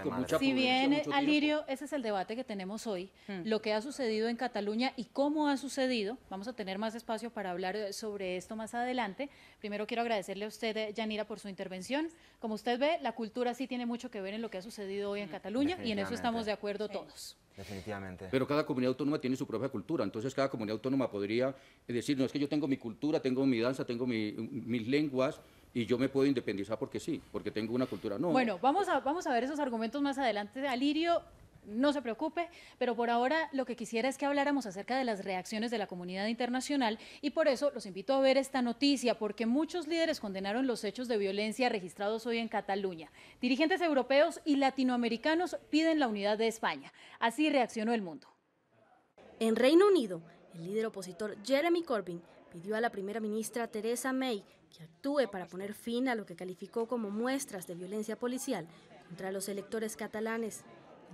con mucha si bien, Alirio, ese es el debate que tenemos hoy, hmm. lo que ha sucedido en Cataluña y cómo ha sucedido. Vamos a tener más espacio para hablar eh, sobre esto más adelante. Primero quiero agradecerle a usted, eh, Yanira, por su intervención. Como usted ve, la cultura sí tiene mucho que ver en lo que ha sucedido hoy en Cataluña y en eso estamos de acuerdo todos. Definitivamente. Pero cada comunidad autónoma tiene su propia cultura, entonces cada comunidad autónoma podría decir, no, es que yo tengo mi cultura, tengo mi danza, tengo mis lenguas, y yo me puedo independizar porque sí, porque tengo una cultura. No. Bueno, vamos a, vamos a ver esos argumentos más adelante. Alirio, no se preocupe, pero por ahora lo que quisiera es que habláramos acerca de las reacciones de la comunidad internacional y por eso los invito a ver esta noticia, porque muchos líderes condenaron los hechos de violencia registrados hoy en Cataluña. Dirigentes europeos y latinoamericanos piden la unidad de España. Así reaccionó el mundo. En Reino Unido, el líder opositor Jeremy Corbyn pidió a la primera ministra Theresa May que actúe para poner fin a lo que calificó como muestras de violencia policial contra los electores catalanes.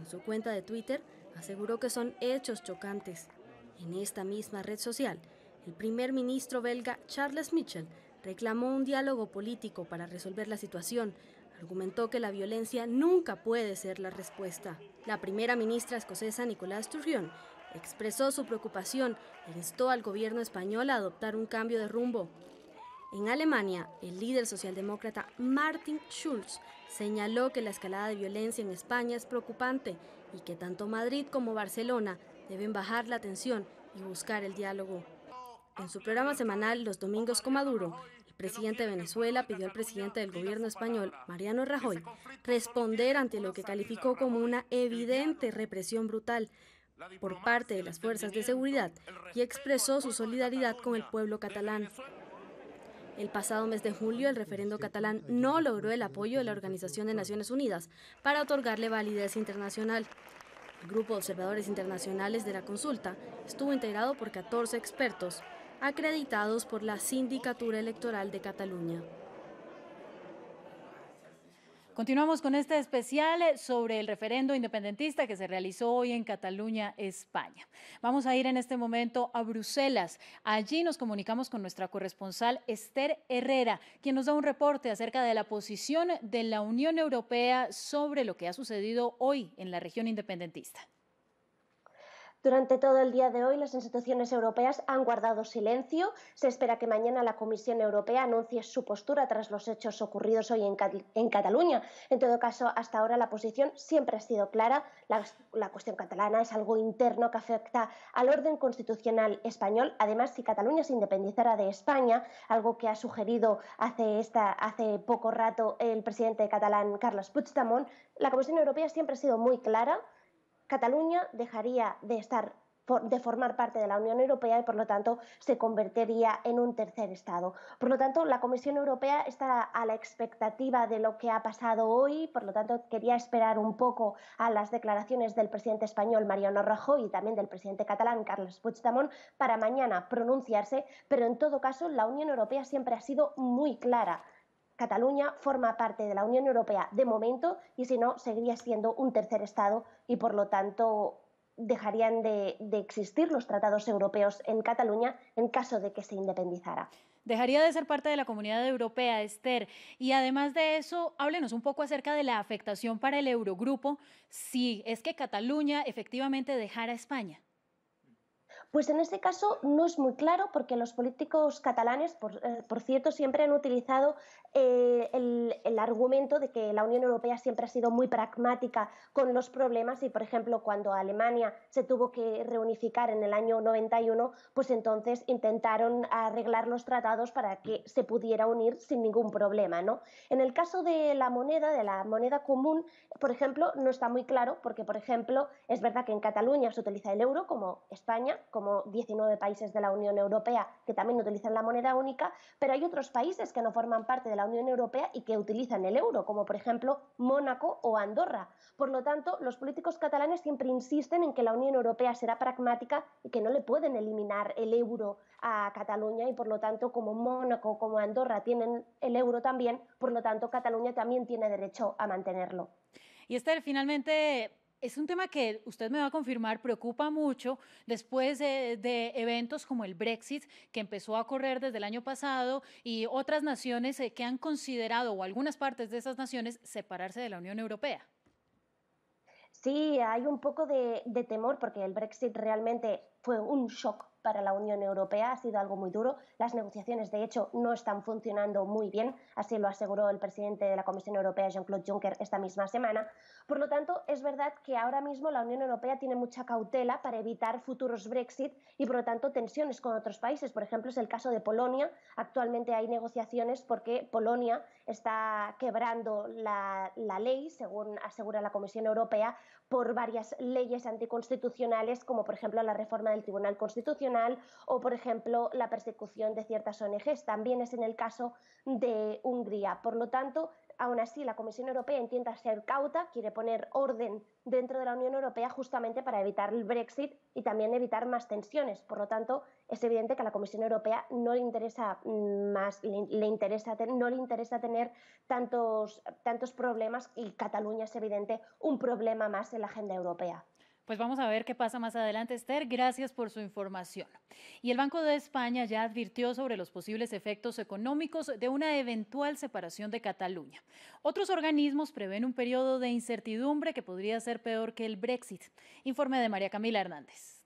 En su cuenta de Twitter aseguró que son hechos chocantes. En esta misma red social, el primer ministro belga Charles Michel reclamó un diálogo político para resolver la situación. Argumentó que la violencia nunca puede ser la respuesta. La primera ministra escocesa Nicolás Sturgeon expresó su preocupación e instó al gobierno español a adoptar un cambio de rumbo. En Alemania, el líder socialdemócrata Martin Schulz señaló que la escalada de violencia en España es preocupante y que tanto Madrid como Barcelona deben bajar la tensión y buscar el diálogo. En su programa semanal Los Domingos con Maduro, el presidente de Venezuela pidió al presidente del gobierno español, Mariano Rajoy, responder ante lo que calificó como una evidente represión brutal por parte de las fuerzas de seguridad y expresó su solidaridad con el pueblo catalán. El pasado mes de julio, el referendo catalán no logró el apoyo de la Organización de Naciones Unidas para otorgarle validez internacional. El grupo de observadores internacionales de la consulta estuvo integrado por 14 expertos acreditados por la Sindicatura Electoral de Cataluña. Continuamos con este especial eh, sobre el referendo independentista que se realizó hoy en Cataluña, España. Vamos a ir en este momento a Bruselas. Allí nos comunicamos con nuestra corresponsal Esther Herrera, quien nos da un reporte acerca de la posición de la Unión Europea sobre lo que ha sucedido hoy en la región independentista. Durante todo el día de hoy, las instituciones europeas han guardado silencio. Se espera que mañana la Comisión Europea anuncie su postura tras los hechos ocurridos hoy en, Cataluña. En todo caso, hasta ahora la posición siempre ha sido clara. La, cuestión catalana es algo interno que afecta al orden constitucional español. Además, si Cataluña se independizara de España, algo que ha sugerido hace, esta, hace poco rato el presidente catalán Carlos Puigdemont, la Comisión Europea siempre ha sido muy clara Cataluña dejaría de formar parte de la Unión Europea y por lo tanto se convertiría en un tercer Estado. Por lo tanto, la Comisión Europea está a la expectativa de lo que ha pasado hoy, por lo tanto quería esperar un poco a las declaraciones del presidente español Mariano Rajoy y también del presidente catalán Carles Puigdemont para mañana pronunciarse, pero en todo caso la Unión Europea siempre ha sido muy clara Cataluña forma parte de la Unión Europea de momento y si no, seguiría siendo un tercer Estado y por lo tanto dejarían de, existir los tratados europeos en Cataluña en caso de que se independizara. Dejaría de ser parte de la comunidad europea, Esther. Y además de eso, háblenos un poco acerca de la afectación para el Eurogrupo si es que Cataluña efectivamente dejara España. Pues en este caso no es muy claro porque los políticos catalanes, por, eh, cierto, siempre han utilizado eh, el, argumento de que la Unión Europea siempre ha sido muy pragmática con los problemas y, por ejemplo, cuando Alemania se tuvo que reunificar en el año 91, pues entonces intentaron arreglar los tratados para que se pudiera unir sin ningún problema. ¿no? En el caso de la moneda, de la moneda común, por ejemplo, no está muy claro porque, por ejemplo, es verdad que en Cataluña se utiliza el euro como España, como como 19 países de la Unión Europea que también utilizan la moneda única, pero hay otros países que no forman parte de la Unión Europea y que utilizan el euro, como por ejemplo Mónaco o Andorra. Por lo tanto, los políticos catalanes siempre insisten en que la Unión Europea será pragmática y que no le pueden eliminar el euro a Cataluña y por lo tanto, como Mónaco, como Andorra tienen el euro también, por lo tanto, Cataluña también tiene derecho a mantenerlo. Y Esther, finalmente, es un tema que usted me va a confirmar, preocupa mucho después de, eventos como el Brexit, que empezó a correr desde el año pasado, y otras naciones eh, que han considerado, o algunas partes de esas naciones, separarse de la Unión Europea. Sí, hay un poco de, de temor porque el Brexit realmente fue un shock para la Unión Europea ha sido algo muy duro. Las negociaciones, de hecho, no están funcionando muy bien, así lo aseguró el presidente de la Comisión Europea, Jean-Claude Juncker, esta misma semana. Por lo tanto, es verdad que ahora mismo la Unión Europea tiene mucha cautela para evitar futuros Brexit y, por lo tanto, tensiones con otros países. Por ejemplo, es el caso de Polonia. Actualmente hay negociaciones porque Polonia está quebrando la, ley, según asegura la Comisión Europea, por varias leyes anticonstitucionales, como por ejemplo la reforma del Tribunal Constitucional o, por ejemplo, la persecución de ciertas ONGs. También es en el caso de Hungría. Por lo tanto, Aún así, la Comisión Europea intenta ser cauta, quiere poner orden dentro de la Unión Europea justamente para evitar el Brexit y también evitar más tensiones. Por lo tanto, es evidente que a la Comisión Europea no le interesa más, interesa, no le interesa tener tantos, tantos problemas y Cataluña es evidente un problema más en la agenda europea. Pues vamos a ver qué pasa más adelante, Esther. Gracias por su información. Y el Banco de España ya advirtió sobre los posibles efectos económicos de una eventual separación de Cataluña. Otros organismos prevén un periodo de incertidumbre que podría ser peor que el Brexit. Informe de María Camila Hernández.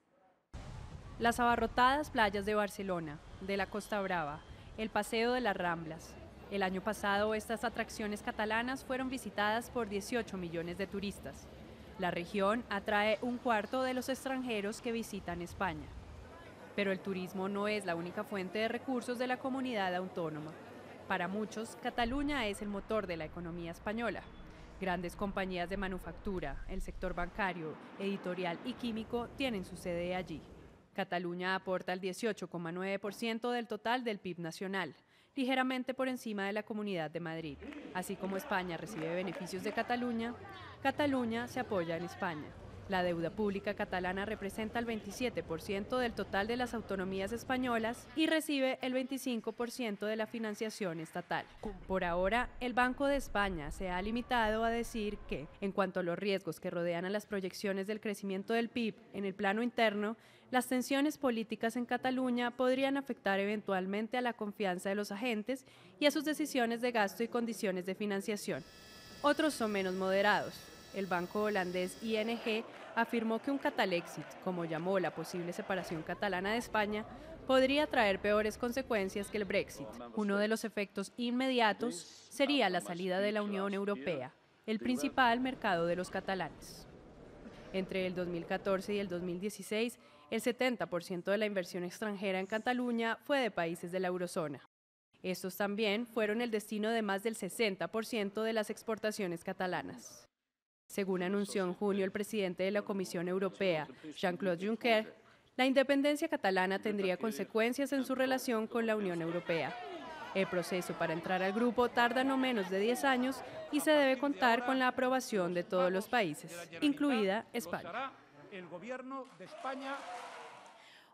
Las abarrotadas playas de Barcelona, de la Costa Brava, el Paseo de las Ramblas. El año pasado estas atracciones catalanas fueron visitadas por 18 millones de turistas. La región atrae un cuarto de los extranjeros que visitan España. Pero el turismo no es la única fuente de recursos de la comunidad autónoma. Para muchos, Cataluña es el motor de la economía española. Grandes compañías de manufactura, el sector bancario, editorial y químico tienen su sede allí. Cataluña aporta el 18,9% del total del PIB nacional, ligeramente por encima de la Comunidad de Madrid. Así como España recibe beneficios de Cataluña, Cataluña se apoya en España. La deuda pública catalana representa el 27% del total de las autonomías españolas y recibe el 25% de la financiación estatal. Por ahora, el Banco de España se ha limitado a decir que, en cuanto a los riesgos que rodean a las proyecciones del crecimiento del PIB en el plano interno, las tensiones políticas en Cataluña podrían afectar eventualmente a la confianza de los agentes y a sus decisiones de gasto y condiciones de financiación. Otros son menos moderados. El banco holandés ING afirmó que un Catalexit, como llamó la posible separación catalana de España, podría traer peores consecuencias que el Brexit. Uno de los efectos inmediatos sería la salida de la Unión Europea, el principal mercado de los catalanes. Entre el 2014 y el 2016, el 70% de la inversión extranjera en Cataluña fue de países de la eurozona. Estos también fueron el destino de más del 60% de las exportaciones catalanas. Según anunció en junio el presidente de la Comisión Europea, Jean-Claude Juncker, la independencia catalana tendría consecuencias en su relación con la Unión Europea. El proceso para entrar al grupo tarda no menos de 10 años y se debe contar con la aprobación de todos los países, incluida España. El gobierno de España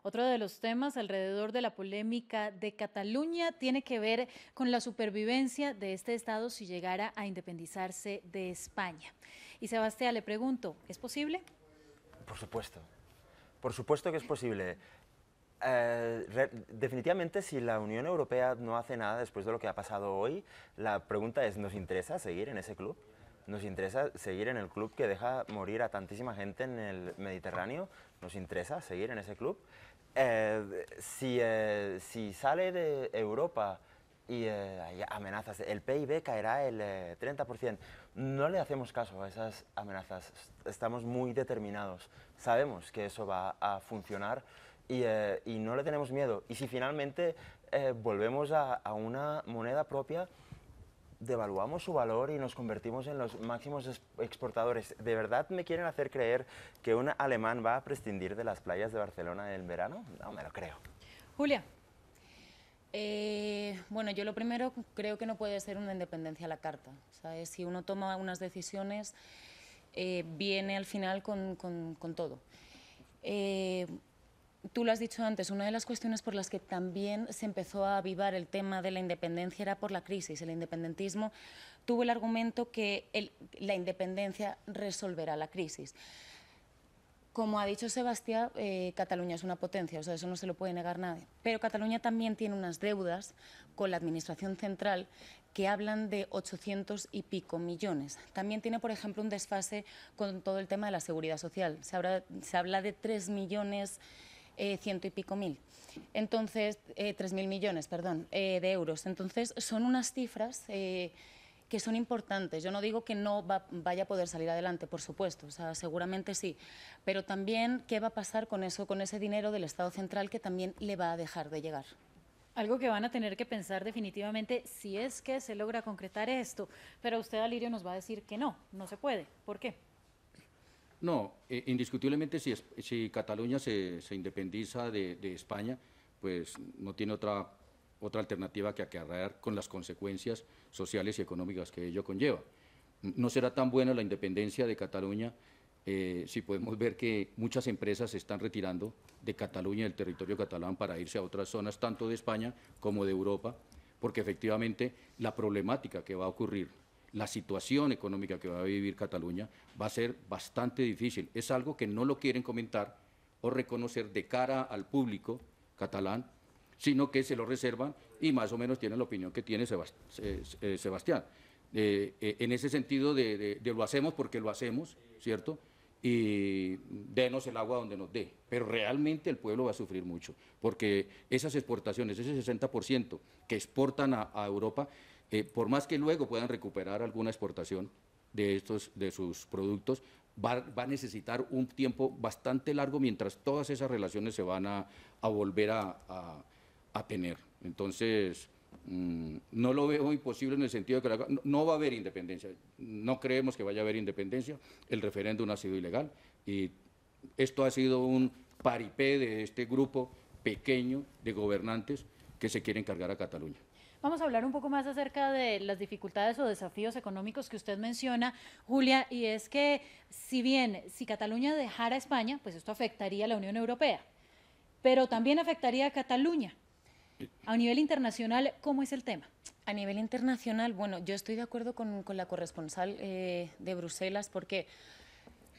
otro de los temas alrededor de la polémica de Cataluña tiene que ver con la supervivencia de este Estado si llegara a independizarse de España. Y Sebastián, le pregunto, ¿es posible? Por supuesto, por supuesto que es posible. Eh, definitivamente, si la Unión Europea no hace nada después de lo que ha pasado hoy, la pregunta es, ¿nos interesa seguir en ese club? ¿Nos interesa seguir en el club que deja morir a tantísima gente en el Mediterráneo? ¿Nos interesa seguir en ese club? Eh, si, eh, si, sale de Europa y eh, hay amenazas, el PIB caerá el 30%. No le hacemos caso a esas amenazas, estamos muy determinados, sabemos que eso va a funcionar y, y no le tenemos miedo. Y si finalmente volvemos a, a, una moneda propia, devaluamos su valor y nos convertimos en los máximos exportadores. ¿De verdad me quieren hacer creer que un alemán va a prescindir de las playas de Barcelona en verano? No me lo creo. Julia. Eh, bueno, yo lo primero creo que no puede ser una independencia a la carta. Si uno toma unas decisiones, eh, viene al final con, todo. Eh, tú lo has dicho antes, una de las cuestiones por las que también se empezó a avivar el tema de la independencia era por la crisis. El independentismo tuvo el argumento que la independencia resolverá la crisis. Como ha dicho Sebastián, eh, Cataluña es una potencia, o sea, eso no se lo puede negar nadie. Pero Cataluña también tiene unas deudas con la Administración Central que hablan de 800 y pico millones. También tiene, por ejemplo, un desfase con todo el tema de la seguridad social. Se habla, se habla de 3 millones, eh, ciento y pico mil. Entonces, eh, 3 mil millones, perdón, eh, de euros. Entonces, son unas cifras que son importantes. Yo no digo que no vaya a poder salir adelante, por supuesto, o sea, seguramente sí, pero también qué va a pasar con eso, con ese dinero del Estado central que también le va a dejar de llegar. Algo que van a tener que pensar definitivamente si es que se logra concretar esto, pero usted, Alirio, nos va a decir que no, no se puede. ¿Por qué? No, eh, indiscutiblemente si, Cataluña se, independiza de, de España, pues no tiene otra otra alternativa que acarrear con las consecuencias sociales y económicas que ello conlleva. No será tan buena la independencia de Cataluña eh, si podemos ver que muchas empresas se están retirando de Cataluña, del territorio catalán, para irse a otras zonas, tanto de España como de Europa, porque efectivamente la problemática que va a ocurrir, la situación económica que va a vivir Cataluña va a ser bastante difícil. Es algo que no lo quieren comentar o reconocer de cara al público catalán, sino que se lo reservan y más o menos tienen la opinión que tiene eh, Sebastián. Eh, eh, en ese sentido de, lo hacemos porque lo hacemos, ¿cierto? Y denos el agua donde nos dé. Pero realmente el pueblo va a sufrir mucho, porque esas exportaciones, ese 60% que exportan a, Europa, por más que luego puedan recuperar alguna exportación de, estos, de sus productos, va, a necesitar un tiempo bastante largo mientras todas esas relaciones se van a, volver a tener. Entonces, mm, no lo veo imposible en el sentido de que no, va a haber independencia. No creemos que vaya a haber independencia. El referéndum ha sido ilegal y esto ha sido un paripé de este grupo pequeño de gobernantes que se quieren cargar a Cataluña. Vamos a hablar un poco más acerca de las dificultades o desafíos económicos que usted menciona, Julia, y es que si bien si Cataluña dejara España, pues esto afectaría a la Unión Europea, pero también afectaría a Cataluña. A nivel internacional, ¿cómo es el tema? A nivel internacional, bueno, yo estoy de acuerdo con, la corresponsal eh, de Bruselas porque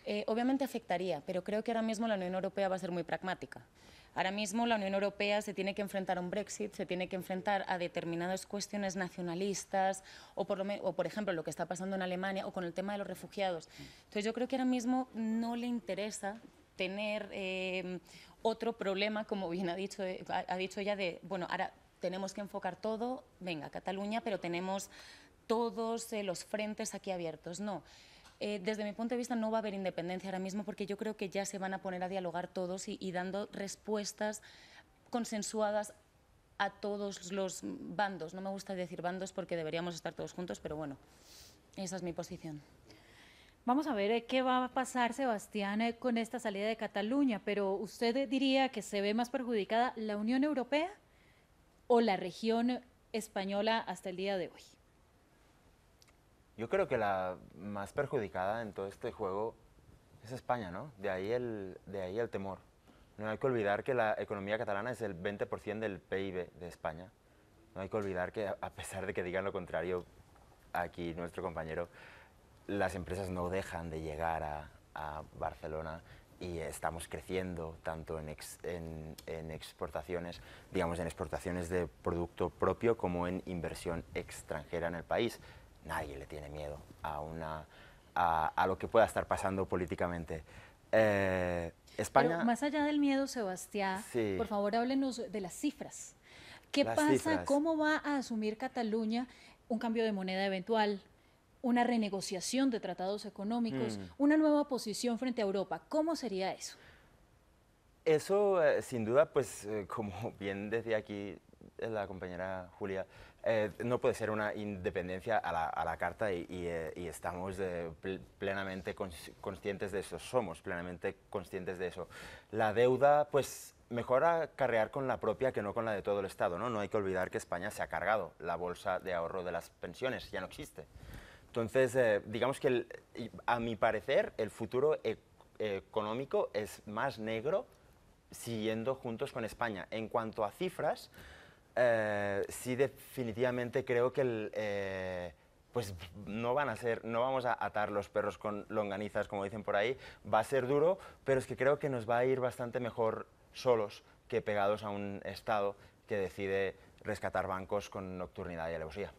eh, obviamente afectaría, pero creo que ahora mismo la Unión Europea va a ser muy pragmática. Ahora mismo la Unión Europea se tiene que enfrentar a un Brexit, se tiene que enfrentar a determinadas cuestiones nacionalistas o por, ejemplo lo que está pasando en Alemania o con el tema de los refugiados. Entonces yo creo que ahora mismo no le interesa tener eh, otro problema, como bien ha dicho, ha dicho ella, de, bueno, ahora tenemos que enfocar todo, venga, Cataluña, pero tenemos todos eh, los frentes aquí abiertos. No. Eh, desde mi punto de vista no va a haber independencia ahora mismo porque yo creo que ya se van a poner a dialogar todos y, dando respuestas consensuadas a todos los bandos. No me gusta decir bandos porque deberíamos estar todos juntos, pero bueno, esa es mi posición. Vamos a ver eh, qué va a pasar, Sebastián, eh, con esta salida de Cataluña, pero ¿usted diría que se ve más perjudicada la Unión Europea o la región española hasta el día de hoy? Yo creo que la más perjudicada en todo este juego es España, ¿no? De ahí el, de ahí el temor. No hay que olvidar que la economía catalana es el 20% del PIB de España. No hay que olvidar que, a pesar de que digan lo contrario aquí nuestro compañero, las empresas no dejan de llegar a, Barcelona y estamos creciendo tanto en, en, exportaciones, digamos en exportaciones de producto propio como en inversión extranjera en el país. Nadie le tiene miedo a, una, a, lo que pueda estar pasando políticamente. Eh, España... más allá del miedo, Sebastián, por favor háblenos de las cifras. ¿Qué pasa? ¿Cómo va a asumir Cataluña un cambio de moneda eventual? una renegociación de tratados económicos, mm. una nueva posición frente a Europa. ¿Cómo sería eso? Eso, eh, sin duda, pues, eh, como [LAUGHS] bien decía aquí la compañera Julia, eh, no puede ser una independencia a la, carta y, eh, estamos eh, plenamente conscientes de eso, somos plenamente conscientes de eso. La deuda, pues mejor acarrear con la propia que no con la de todo el Estado, ¿no? No hay que olvidar que España se ha cargado la bolsa de ahorro de las pensiones, ya no existe. Entonces, digamos que a mi parecer el futuro e, económico es más negro siguiendo juntos con España. En cuanto a cifras, eh, sí definitivamente creo que eh, pues no van a ser, no vamos a atar los perros con longanizas, como dicen por ahí, va a ser duro, pero es que creo que nos va a ir bastante mejor solos que pegados a un Estado que decide rescatar bancos con nocturnidad y alevosía.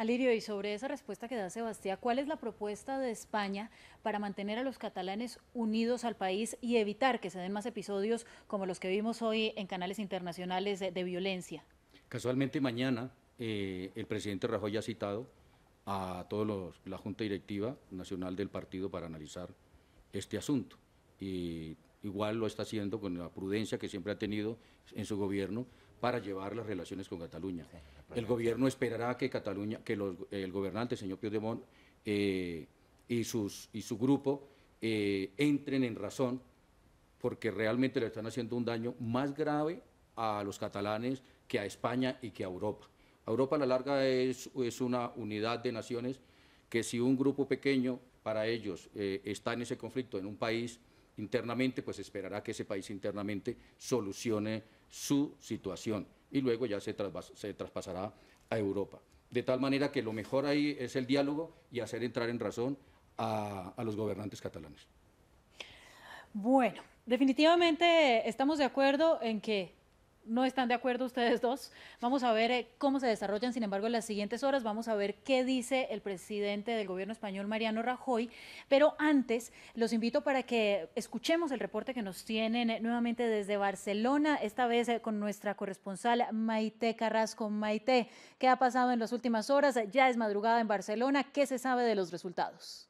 Alirio, y sobre esa respuesta que da Sebastián, ¿cuál es la propuesta de España para mantener a los catalanes unidos al país y evitar que se den más episodios como los que vimos hoy en canales internacionales de, violencia? Casualmente mañana eh, el presidente Rajoy ha citado a toda la Junta Directiva Nacional del Partido para analizar este asunto. Y igual lo está haciendo con la prudencia que siempre ha tenido en su gobierno para llevar las relaciones con Cataluña. El gobierno esperará que Cataluña, que el gobernante, señor Puigdemont, eh, y, sus, y su grupo eh, entren en razón, porque realmente le están haciendo un daño más grave a los catalanes que a España y que a Europa. Europa a la larga es, es una unidad de naciones que si un grupo pequeño para ellos eh, está en ese conflicto en un país internamente, pues esperará que ese país internamente solucione su situación y luego ya se, se traspasará a Europa. De tal manera que lo mejor ahí es el diálogo y hacer entrar en razón a, a los gobernantes catalanes. Bueno, definitivamente estamos de acuerdo en que no están de acuerdo ustedes dos. Vamos a ver eh, cómo se desarrollan, sin embargo, en las siguientes horas. Vamos a ver qué dice el presidente del gobierno español, Mariano Rajoy. Pero antes, los invito para que escuchemos el reporte que nos tienen eh, nuevamente desde Barcelona, esta vez eh, con nuestra corresponsal Maite Carrasco. Maite, ¿qué ha pasado en las últimas horas? Ya es madrugada en Barcelona. ¿Qué se sabe de los resultados?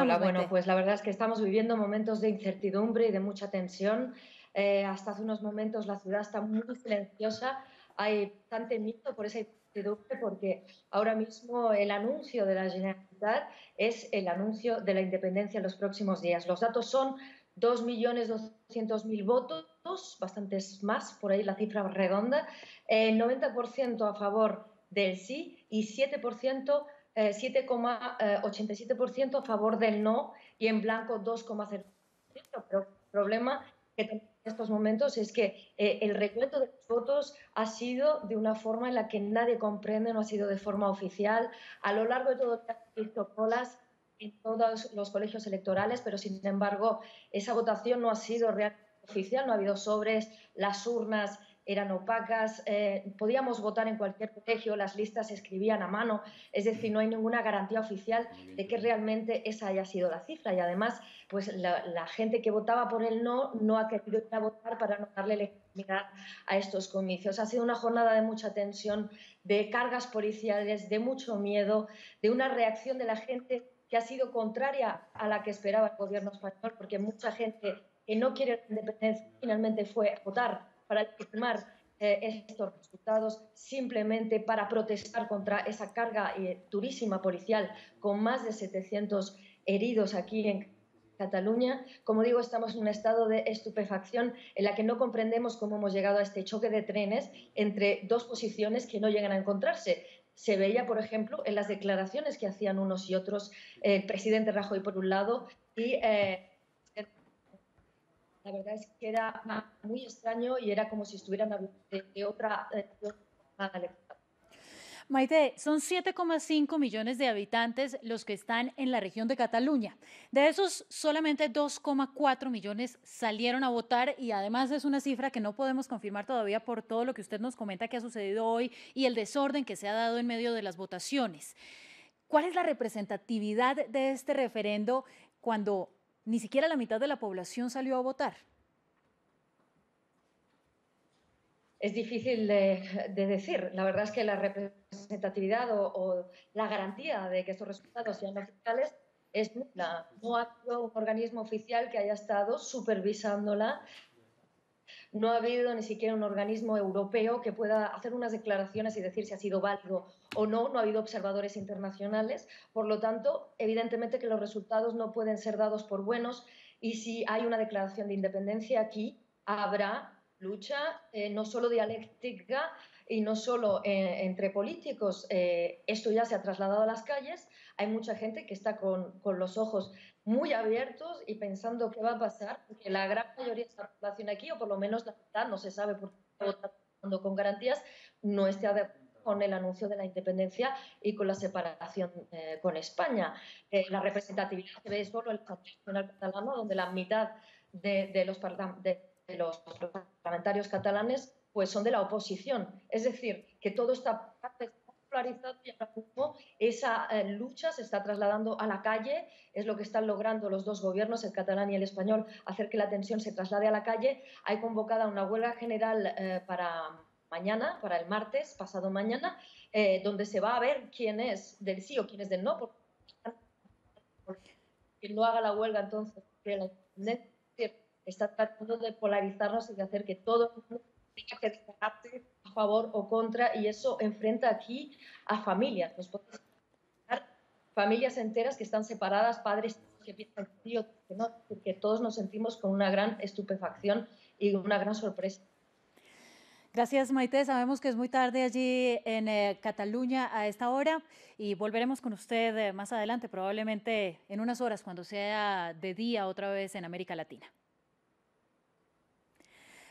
Hola, bueno, pues la verdad es que estamos viviendo momentos de incertidumbre y de mucha tensión. Eh, hasta hace unos momentos la ciudad está muy silenciosa. Hay bastante miedo por esa incertidumbre porque ahora mismo el anuncio de la Generalitat es el anuncio de la independencia en los próximos días. Los datos son 2.200.000 votos, bastantes más, por ahí la cifra redonda, eh, 90% a favor del sí y 7% 7,87% eh, a favor del no y en blanco 2,0%. Pero el problema que tenemos en estos momentos es que eh, el recuento de los votos ha sido de una forma en la que nadie comprende, no ha sido de forma oficial. A lo largo de todo el visto colas en todos los colegios electorales, pero sin embargo esa votación no ha sido realmente oficial, no ha habido sobres, las urnas eran opacas, eh, podíamos votar en cualquier colegio, las listas se escribían a mano, es decir, no hay ninguna garantía oficial de que realmente esa haya sido la cifra. Y además pues la, gente que votaba por el no no ha querido ir a votar para no darle legitimidad a estos comicios. Ha sido una jornada de mucha tensión, de cargas policiales, de mucho miedo, de una reacción de la gente que ha sido contraria a la que esperaba el gobierno español, porque mucha gente que no quiere la independencia finalmente fue a votar para legitimar eh, estos resultados, simplemente para protestar contra esa carga eh, durísima policial con más de 700 heridos aquí en Cataluña. Como digo, estamos en un estado de estupefacción en la que no comprendemos cómo hemos llegado a este choque de trenes entre dos posiciones que no llegan a encontrarse. Se veía, por ejemplo, en las declaraciones que hacían unos y otros, el presidente Rajoy por un lado y eh, la verdad es que era muy extraño y era como si estuvieran de, otra, de Maite, son 7,5 millones de habitantes los que están en la región de Cataluña. De esos, solamente 2,4 millones salieron a votar y además es una cifra que no podemos confirmar todavía por todo lo que usted nos comenta que ha sucedido hoy y el desorden que se ha dado en medio de las votaciones. ¿Cuál es la representatividad de este referendo cuando ni siquiera la mitad de la población salió a votar. Es difícil de, decir. La verdad es que la representatividad o, la garantía de que estos resultados sean oficiales es nula. No ha habido un organismo oficial que haya estado supervisándola No ha habido ni siquiera un organismo europeo que pueda hacer unas declaraciones y decir si ha sido válido o no. No ha habido observadores internacionales. Por lo tanto, evidentemente que los resultados no pueden ser dados por buenos y si hay una declaración de independencia aquí, habrá lucha eh, no solo dialéctica y no solo eh, entre políticos. Eh, esto ya se ha trasladado a las calles. Hay mucha gente que está con, con los ojos muy abiertos y pensando qué va a pasar, porque la gran mayoría de la población aquí, o por lo menos la mitad, no se sabe por qué votando con garantías, no está de acuerdo con el anuncio de la independencia y con la separación eh, con España. Eh, la representatividad se ve solo en el Nacional Catalano, donde la mitad de, los, de, los, parlamentarios catalanes pues son de la oposición. Es decir, que todo está polarizado y ahora mismo esa eh, lucha se está trasladando a la calle, es lo que están logrando los dos gobiernos, el catalán y el español, hacer que la tensión se traslade a la calle. Hay convocada una huelga general eh, para mañana, para el martes, pasado mañana, eh, donde se va a ver quién es del sí o quién es del no, porque no haga la huelga entonces está tratando de polarizarnos y de hacer que todo el mundo que a favor o contra y eso enfrenta aquí a familias. Nos familias enteras que están separadas, padres que piensan que no, porque todos nos sentimos con una gran estupefacción y una gran sorpresa. Gracias, Maite. Sabemos que es muy tarde allí en eh, Cataluña a esta hora y volveremos con usted eh, más adelante, probablemente en unas horas, cuando sea de día otra vez en América Latina.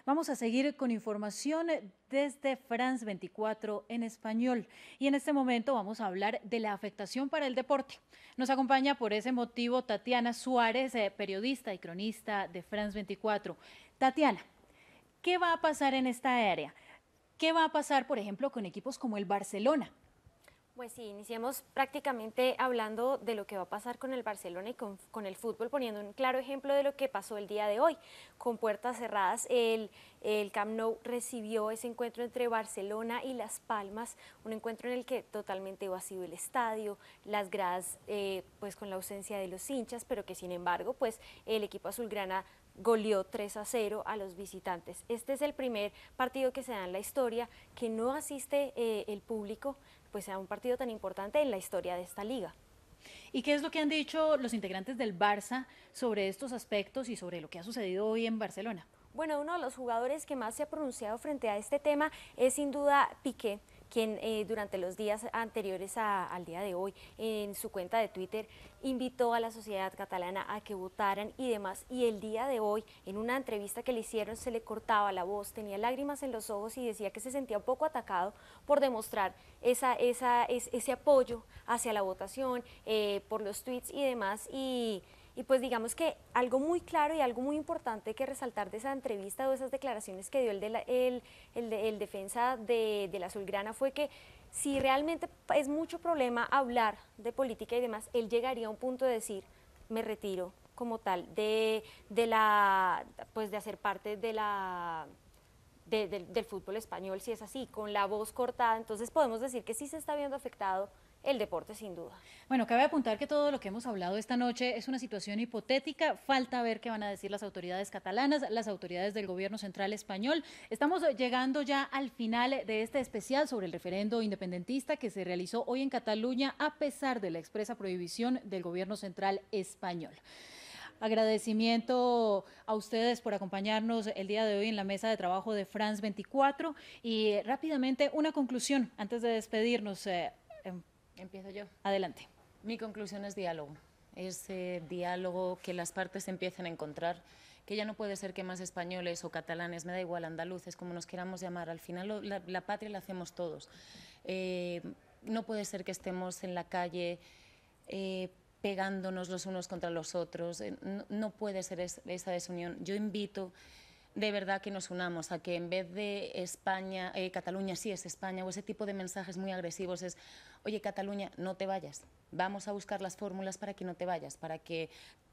Vamos a seguir con información desde France 24 en español. Y en este momento vamos a hablar de la afectación para el deporte. Nos acompaña por ese motivo Tatiana Suárez, eh, periodista y cronista de France 24. Tatiana, ¿qué va a pasar en esta área? ¿Qué va a pasar, por ejemplo, con equipos como el Barcelona? Pues sí, iniciamos prácticamente hablando de lo que va a pasar con el Barcelona y con, el fútbol, poniendo un claro ejemplo de lo que pasó el día de hoy. Con puertas cerradas, el, el Camp Nou recibió ese encuentro entre Barcelona y Las Palmas, un encuentro en el que totalmente vacío el estadio, las gradas eh, pues con la ausencia de los hinchas, pero que sin embargo pues el equipo azulgrana goleó 3 a 0 a los visitantes. Este es el primer partido que se da en la historia que no asiste eh, el público pues sea un partido tan importante en la historia de esta liga. ¿Y qué es lo que han dicho los integrantes del Barça sobre estos aspectos y sobre lo que ha sucedido hoy en Barcelona? Bueno, uno de los jugadores que más se ha pronunciado frente a este tema es sin duda Piqué, quien eh, durante los días anteriores al día de hoy en su cuenta de Twitter invitó a la sociedad catalana a que votaran y demás. Y el día de hoy, en una entrevista que le hicieron, se le cortaba la voz, tenía lágrimas en los ojos y decía que se sentía un poco atacado por demostrar esa, esa, ese apoyo hacia la votación, eh, por los tweets y demás. Y, y pues digamos que algo muy claro y algo muy importante que resaltar de esa entrevista o esas declaraciones que dio el, de el, el, defensa de, la Azulgrana fue que si realmente es mucho problema hablar de política y demás, él llegaría a un punto de decir, me retiro como tal, de, de la, pues de hacer parte de la, del fútbol español, si es así, con la voz cortada, entonces podemos decir que sí se está viendo afectado el deporte sin duda. Bueno, cabe apuntar que todo lo que hemos hablado esta noche es una situación hipotética, falta ver qué van a decir las autoridades catalanas, las autoridades del gobierno central español. Estamos llegando ya al final de este especial sobre el referendo independentista que se realizó hoy en Cataluña a pesar de la expresa prohibición del gobierno central español. Agradecimiento a ustedes por acompañarnos el día de hoy en la mesa de trabajo de France 24 y rápidamente una conclusión antes de despedirnos. Eh, em, Empiezo yo. Adelante. Mi conclusión es diálogo. Ese diálogo que las partes empiecen a encontrar, que ya no puede ser que más españoles o catalanes, me da igual, andaluces, como nos queramos llamar, al final la, patria la hacemos todos. Eh, no puede ser que estemos en la calle eh, pegándonos los unos contra los otros, eh, no, no, puede ser esa desunión. Yo invito de verdad que nos unamos, a que en vez de España, eh, Cataluña sí es España, o ese tipo de mensajes muy agresivos es, oye Cataluña, no te vayas, vamos a buscar las fórmulas para que no te vayas, para que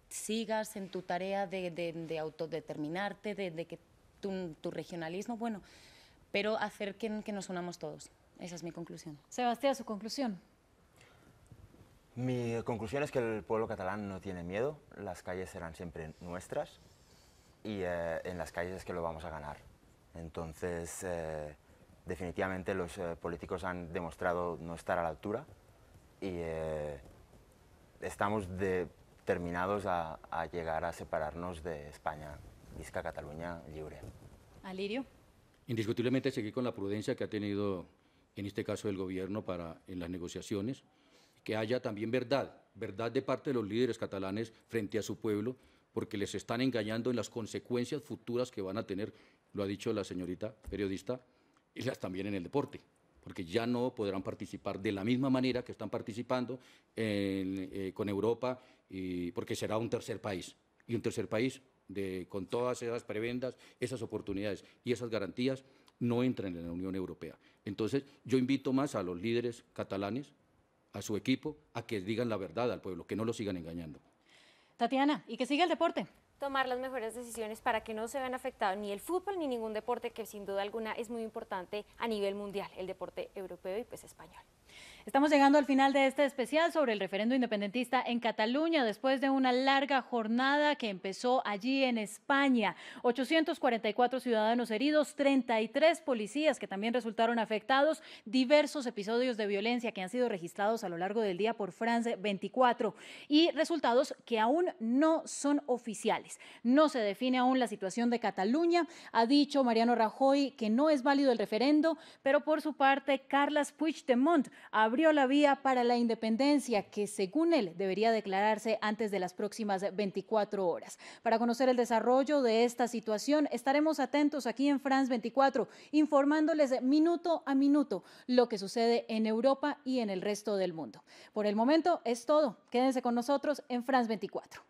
sigas en tu tarea de, autodeterminarte, de, que tu, regionalismo, bueno, pero hacer que, que nos unamos todos. Esa es mi conclusión. Sebastián, su conclusión. Mi conclusión es que el pueblo catalán no tiene miedo, las calles serán siempre nuestras y eh, en las calles es que lo vamos a ganar. Entonces, eh, definitivamente los eh, políticos han demostrado no estar a la altura y estamos determinados a, a, llegar a separarnos de España. Visca Cataluña libre. Alirio. Indiscutiblemente seguir con la prudencia que ha tenido en este caso el gobierno para en las negociaciones, que haya también verdad, verdad de parte de los líderes catalanes frente a su pueblo, porque les están engañando en las consecuencias futuras que van a tener, lo ha dicho la señorita periodista, y las también en el deporte, porque ya no podrán participar de la misma manera que están participando eh, con Europa, y, porque será un tercer país. Y un tercer país de, con todas esas prebendas, esas oportunidades y esas garantías, no entran en la Unión Europea. Entonces, yo invito más a los líderes catalanes, a su equipo, a que digan la verdad al pueblo, que no lo sigan engañando. Tatiana, y que siga el deporte tomar las mejores decisiones para que no se vean afectados ni el fútbol ni ningún deporte que sin duda alguna es muy importante a nivel mundial, el deporte europeo y pues español. Estamos llegando al final de este especial sobre el referendo independentista en Cataluña después de una larga jornada que empezó allí en España. 844 ciudadanos heridos, 33 policías que también resultaron afectados, diversos episodios de violencia que han sido registrados a lo largo del día por France 24 y resultados que aún no son oficiales. No se define aún la situación de Cataluña. Ha dicho Mariano Rajoy que no es válido el referendo, pero por su parte Carles Puigdemont abrió la vía para la independencia que, según él, debería declararse antes de las próximas 24 horas. Para conocer el desarrollo de esta situación, estaremos atentos aquí en France 24, informándoles minuto a minuto lo que sucede en Europa y en el resto del mundo. Por el momento es todo. Quédense con nosotros en France 24.